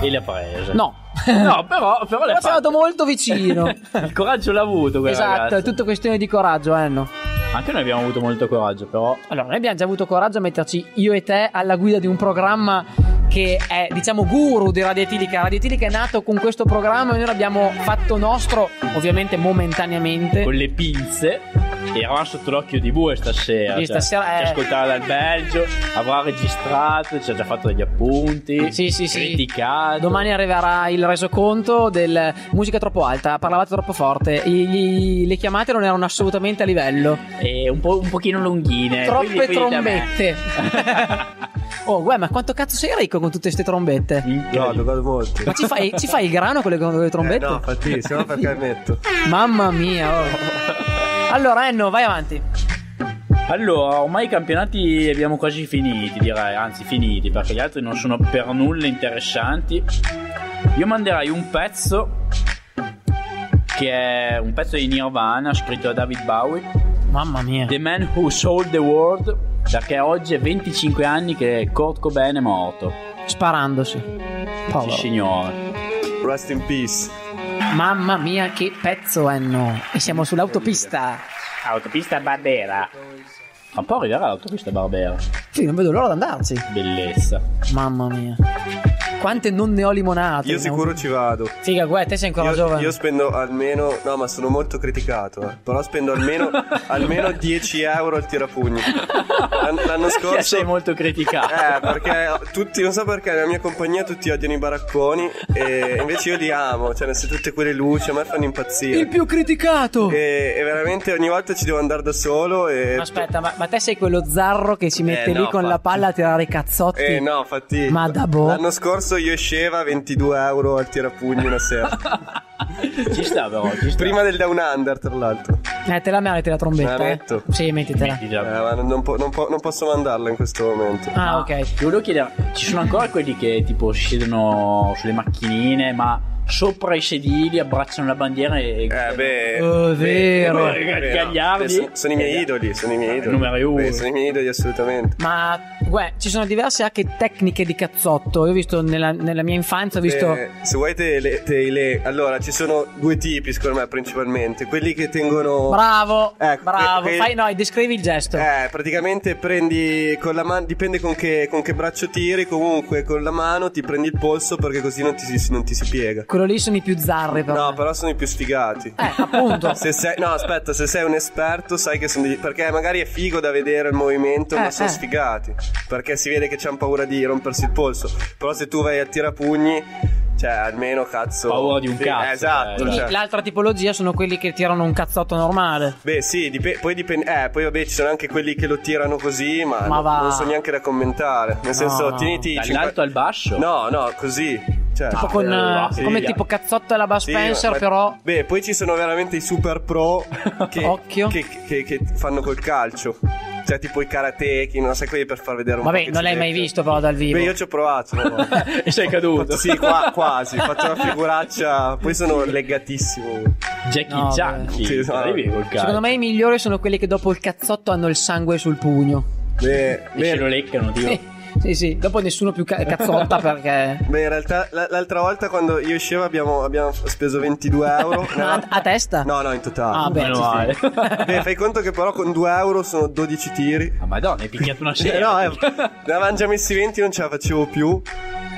e le ha prese. No. No, però, però le ha andato molto vicino. Il coraggio l'ha avuto quel esatto, ragazzo. è tutto questione di coraggio, Enno. Anche noi abbiamo avuto molto coraggio, però. Allora, noi abbiamo già avuto coraggio a metterci io e te alla guida di un programma che è, diciamo, guru di Radio Etilica. È nato con questo programma e noi l'abbiamo fatto nostro, ovviamente momentaneamente. Con le pinze. E eravamo sotto l'occhio di bue stasera. Sì, cioè, stasera, Ci eh. ascoltava dal Belgio, avrà registrato, ci ha già fatto degli appunti. Sì, sì, sì. Criticato. Domani arriverà il resoconto del musica troppo alta, parlavate troppo forte, i- gli- le chiamate non erano assolutamente a livello. E un, po', un pochino lunghine. Troppe Quindi- quindi trombette. oh, guarda, ma quanto cazzo sei ricco con tutte queste trombette? No, toccato molto. Ma ci fai, ci fai il grano con le, con le trombette? Eh, no, fatissimo, perché metto. Mamma mia. oh. Allora, Enno, vai avanti. Allora, ormai i campionati li abbiamo quasi finiti, direi, anzi finiti, perché gli altri non sono per nulla interessanti. Io manderai un pezzo che è un pezzo di Nirvana scritto da David Bowie, Mamma mia. The Man Who Sold the World, perché oggi è 25 anni che Kurt Cobain è morto. Sparandosi. Sì, Povero. signore. Rest in peace. Mamma mia, che pezzo, Enno. E siamo sull'autopista. Autopista Barbera. Tra un po' arriverà l'autopista Barbera. Sì, non vedo l'ora di andarci. Bellezza. Mamma mia. Quante non ne ho limonate. Io sicuro ci vado. Figa, guarda, te sei ancora Io, giovane. io spendo almeno, no, ma sono molto criticato. eh, Però spendo almeno, almeno 10 euro al tirapugni. L'an- L'anno Perché scorso. sei molto criticato. Eh, perché tutti, non so perché nella mia compagnia tutti odiano i baracconi. E invece io li amo. Cioè, se tutte quelle luci a me fanno impazzire. Il più criticato. E, e veramente ogni volta ci devo andare da solo. E Aspetta, ma, ma te sei quello zarro che si mette Eh, lì no, con la infatti. palla a tirare i cazzotti? Eh no, infatti. Ma da boh. L'anno scorso io esceva 22 euro al tirapugni una sera. Ci sta però, ci sta. Prima del down under, tra l'altro. Eh, te la meriti la trombetta. Me la eh? metto. Sì, mettitela. Eh, ma non, non po- non po- non posso mandarla in questo momento. Ah, ok. Ti volevo chiedere, ci sono ancora quelli che tipo siedono sulle macchinine, ma sopra i sedili abbracciano la bandiera e... Eh beh, Oh, è vero. beh, Gagliardi. no. Sono, i miei idoli, sono i miei idoli. Numero uno. Beh, sono i miei idoli assolutamente. Ma, guarda, ci sono diverse anche tecniche di cazzotto. Io ho visto nella, nella mia infanzia, ho visto... Eh, se vuoi te le, te le- Allora, ci sono due tipi, secondo me, principalmente. Quelli che tengono... Bravo, Ecco, bravo. que- Fai, no, descrivi il gesto. Eh, praticamente prendi con la mano, dipende con che, con che braccio tiri, comunque con la mano ti prendi il polso perché così non ti, si- non ti si piega. Quello lì sono i più zarri però. No, però sono i più sfigati. Eh, appunto. Se sei, no, aspetta, se sei un esperto, sai che sono degli- Perché magari è figo da vedere il movimento, ma Eh, sono eh. sfigati. Perché si vede che c'hanno paura di rompersi il polso. Però se tu vai a tirapugni, cioè almeno cazzo. Paura di un Sì, cazzo, Esatto. Quindi cioè. l'altra tipologia sono quelli che tirano un cazzotto normale. Beh, sì, dip- poi dipende. Eh, poi vabbè, ci sono anche quelli che lo tirano così, ma, Ma no- va. non so neanche da commentare. Nel senso, no. tieniti. Dall'alto al basso? No, no, così. Cioè, Tipo con, eh, eh, sì. come tipo cazzotto alla Bud Sì, Spencer, ma- però. Beh, poi ci sono veramente i super pro che, che, che- che fanno col calcio. Cioè, tipo i karateki, non sai quelli per far vedere un po' Vabbè, che non l'hai mai visto però dal vivo. Beh, io ci ho provato. e sei caduto. Sì, qua- quasi. Ho fatto una figuraccia. Poi sono legatissimo. Jackie No, Chan, beh. figo, Sì, no. cazzo. Secondo me i migliori sono quelli che dopo il cazzotto hanno il sangue sul pugno. Beh, E se lo leccano, tipo. Sì, sì, dopo nessuno più ca- cazzotta perché. Beh, in realtà l- l'altra volta quando io uscivo abbiamo, abbiamo speso 22 euro. A, a testa? No, no, in totale. Ah, beh. Meno male. Beh, fai conto che però con 2 euro sono 12 tiri. Ah, madonna, hai picchiato una Eh, serie. no, eh, ne avevamo già messi 20, non ce la facevo più.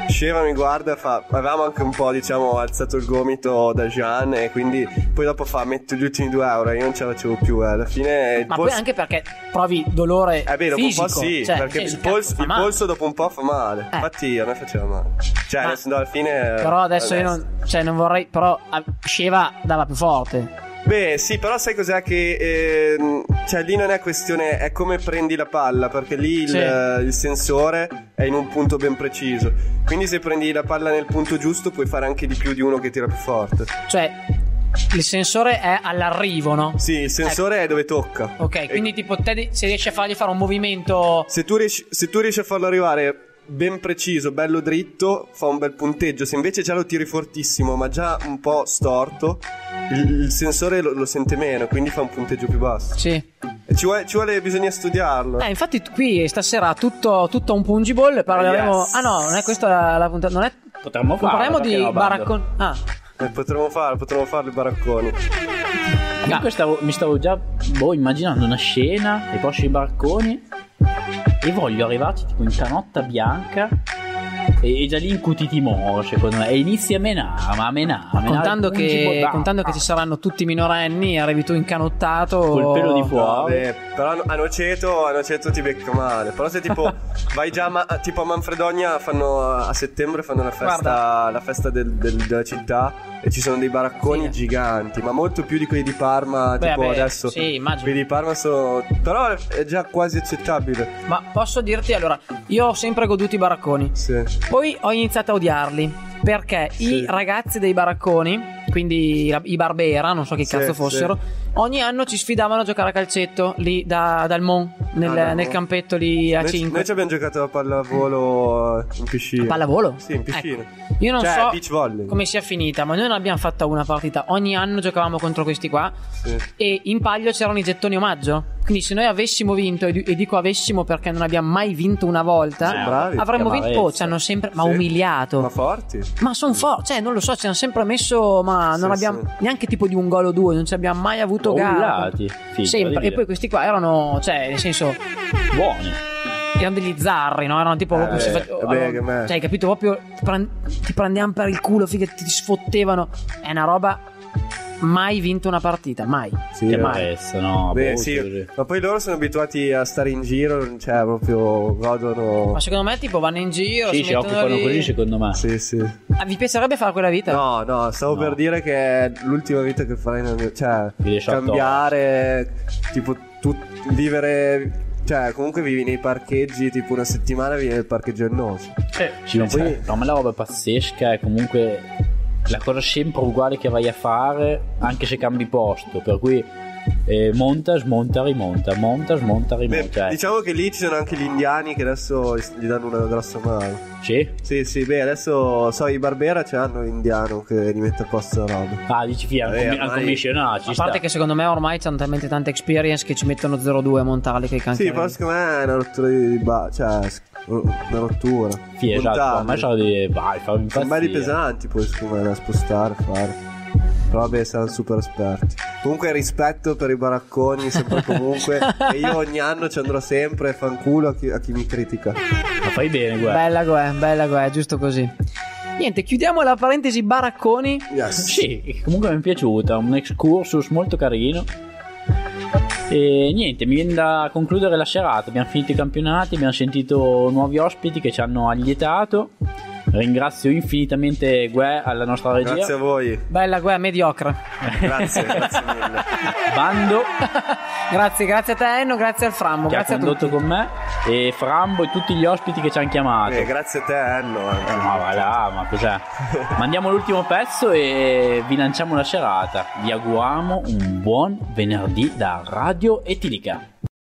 Sceva mi guarda e fa. Avevamo anche un po', diciamo, alzato il gomito da Jean. E quindi poi dopo fa: Metto gli ultimi 2 euro. E io non ce la facevo più. eh. Alla fine. Ma poi polso- anche perché provi dolore Eh beh, dopo fisico. un po' sì, cioè, perché il, polso, il polso dopo un po' fa male. Eh. Infatti a me faceva male. Cioè, Ma- senso, alla fine. Però adesso io vabbè. non, cioè, non vorrei. Però Sceva dava più forte. Beh, sì, però sai cos'è che. ehm, cioè, lì non è questione. È come prendi la palla, perché lì il, Sì. eh, il sensore è in un punto ben preciso. Quindi, se prendi la palla nel punto giusto, puoi fare anche di più di uno che tira più forte. Cioè, il sensore è all'arrivo, no? Sì, il sensore è dove tocca. Ok, E quindi tipo te se riesci a fargli fare un movimento. Se tu, riesci, se tu riesci a farlo arrivare ben preciso, bello dritto, fa un bel punteggio. Se invece già lo tiri fortissimo, ma già un po' storto, il, il sensore lo, lo sente meno, quindi fa un punteggio più basso. Sì. Ci vuole, ci vuole- bisogna studiarlo. Eh, infatti qui stasera tutto, tutto un pungible parleremo. Yes. Ah no, non è questa la, puntata. Non è. Potremmo farlo, parliamo perché di baracconi. Ah, Eh, potremmo farlo, potremmo farlo i baracconi. Comunque stavo- mi stavo già boh, immaginando una scena e poi sui barconi e voglio arrivarci tipo in canotta bianca e, e già lì incutiti moro secondo me e inizi a menare ma a menare, contando, che, contando che ci saranno tutti minorenni, arrivi tu incanottato. Col pelo di fuori. Vabbè, però a Noceto, a Noceto ti becca male. Però se tipo vai già a Ma- tipo a Manfredonia fanno a settembre fanno la festa, Guarda. la festa del- del- della città e ci sono dei baracconi giganti, ma molto più di quelli di Parma, Beh, tipo vabbè, adesso. sì, immagino. Quelli di Parma sono però è già quasi accettabile. Ma posso dirti allora, io ho sempre goduto i baracconi. Sì. Poi ho iniziato a odiarli. Perché i ragazzi dei baracconi, quindi i Barbera, non so che Sì, cazzo fossero, ogni anno ci sfidavano a giocare a calcetto lì da, dal Mon, nel, Ah, dal nel campetto lì a Noi, 5. noi ci abbiamo giocato a pallavolo in piscina. Pallavolo? Sì, in piscina. Io non Cioè, so come sia finita, ma noi non abbiamo fatta una partita. Ogni anno giocavamo contro questi qua. Sì. E in palio c'erano i gettoni omaggio. Quindi, se noi avessimo vinto, e di- e dico avessimo perché non abbiamo mai vinto una volta, Sono bravi. avremmo vinto. Oh, ci hanno sempre. Ma Sì. umiliato. Ma forti? Ma sono forti, cioè non lo so, ci hanno sempre messo, ma non Sì, abbiamo sì. neanche tipo di un gol o due, non ci abbiamo mai avuto gara. Ullati. Figo, Sempre, e poi questi qua erano, cioè, nel senso, buoni erano degli zarri, no? Erano tipo proprio. Eh, si fa- vabbè, erano- che me. cioè, hai capito? Proprio ti, prend- ti prendevano per il culo, figa, ti sfottevano. È una roba. Mai vinto una partita, mai. Sì, che eh. amarezza no Beh, boh, sì, così. ma poi loro sono abituati a stare in giro, cioè proprio godono. Ma secondo me, tipo, vanno in giro. sì si si occupano lì. così secondo me Sì, sì. Ah, vi piacerebbe fare quella vita? No, no, stavo No. per dire che è l'ultima vita che farai nel mio... Cioè, cambiare, tipo, tu, vivere... Cioè, comunque vivi nei parcheggi, tipo una settimana vivi nel parcheggio ennoso. Sì, ma poi Cioè- per me la roba pazzesca è comunque la cosa sempre uguale che vai a fare, anche se cambi posto. Per cui eh, monta, smonta, rimonta, monta, smonta, Beh, rimonta. Cioè, diciamo che lì ci sono anche gli indiani che adesso gli danno una grossa mano. Sì? Sì, sì, beh, adesso so, i Barbera ce l'hanno l'indiano che gli mette a posto la roba. Ah, dici via, Eh, hanno ormai- commissionato, A parte sta. che secondo me ormai c'hanno talmente tanta experience che ci mettono 0-2 a montarli che i canti. Sì, però secondo me è una rottura di... Ba- cioè, una rottura. Sì, esatto, a me sono di... Vai, fammi Sono belli impazzire. pesanti poi secondo me da spostare, fare. Però vabbè, saranno super esperti. Comunque rispetto per i baracconi, sempre e comunque. e io ogni anno ci andrò sempre e fanculo a chi, a chi mi critica. Ma fai bene, guarda. Bella Gue, bella Gue, giusto così. Niente, chiudiamo la parentesi baracconi. Sì, comunque mi è piaciuta, un excursus molto carino. E niente, mi viene da concludere la serata. Abbiamo finito i campionati, abbiamo sentito nuovi ospiti che ci hanno allietato. Ringrazio infinitamente Gue alla nostra regia. Grazie a voi. Bella guerra, mediocre. Grazie, grazie mille. Bando Grazie, grazie a te Enno, grazie al Frammo, che ha grazie a condotto tutti. con me e Frambo e tutti gli ospiti che ci hanno chiamato. Eh, grazie a te, Enno. anche. Ma va là, ma cos'è? Mandiamo l'ultimo pezzo e vi lanciamo la serata. Vi auguriamo un buon venerdì da Radio Etilica.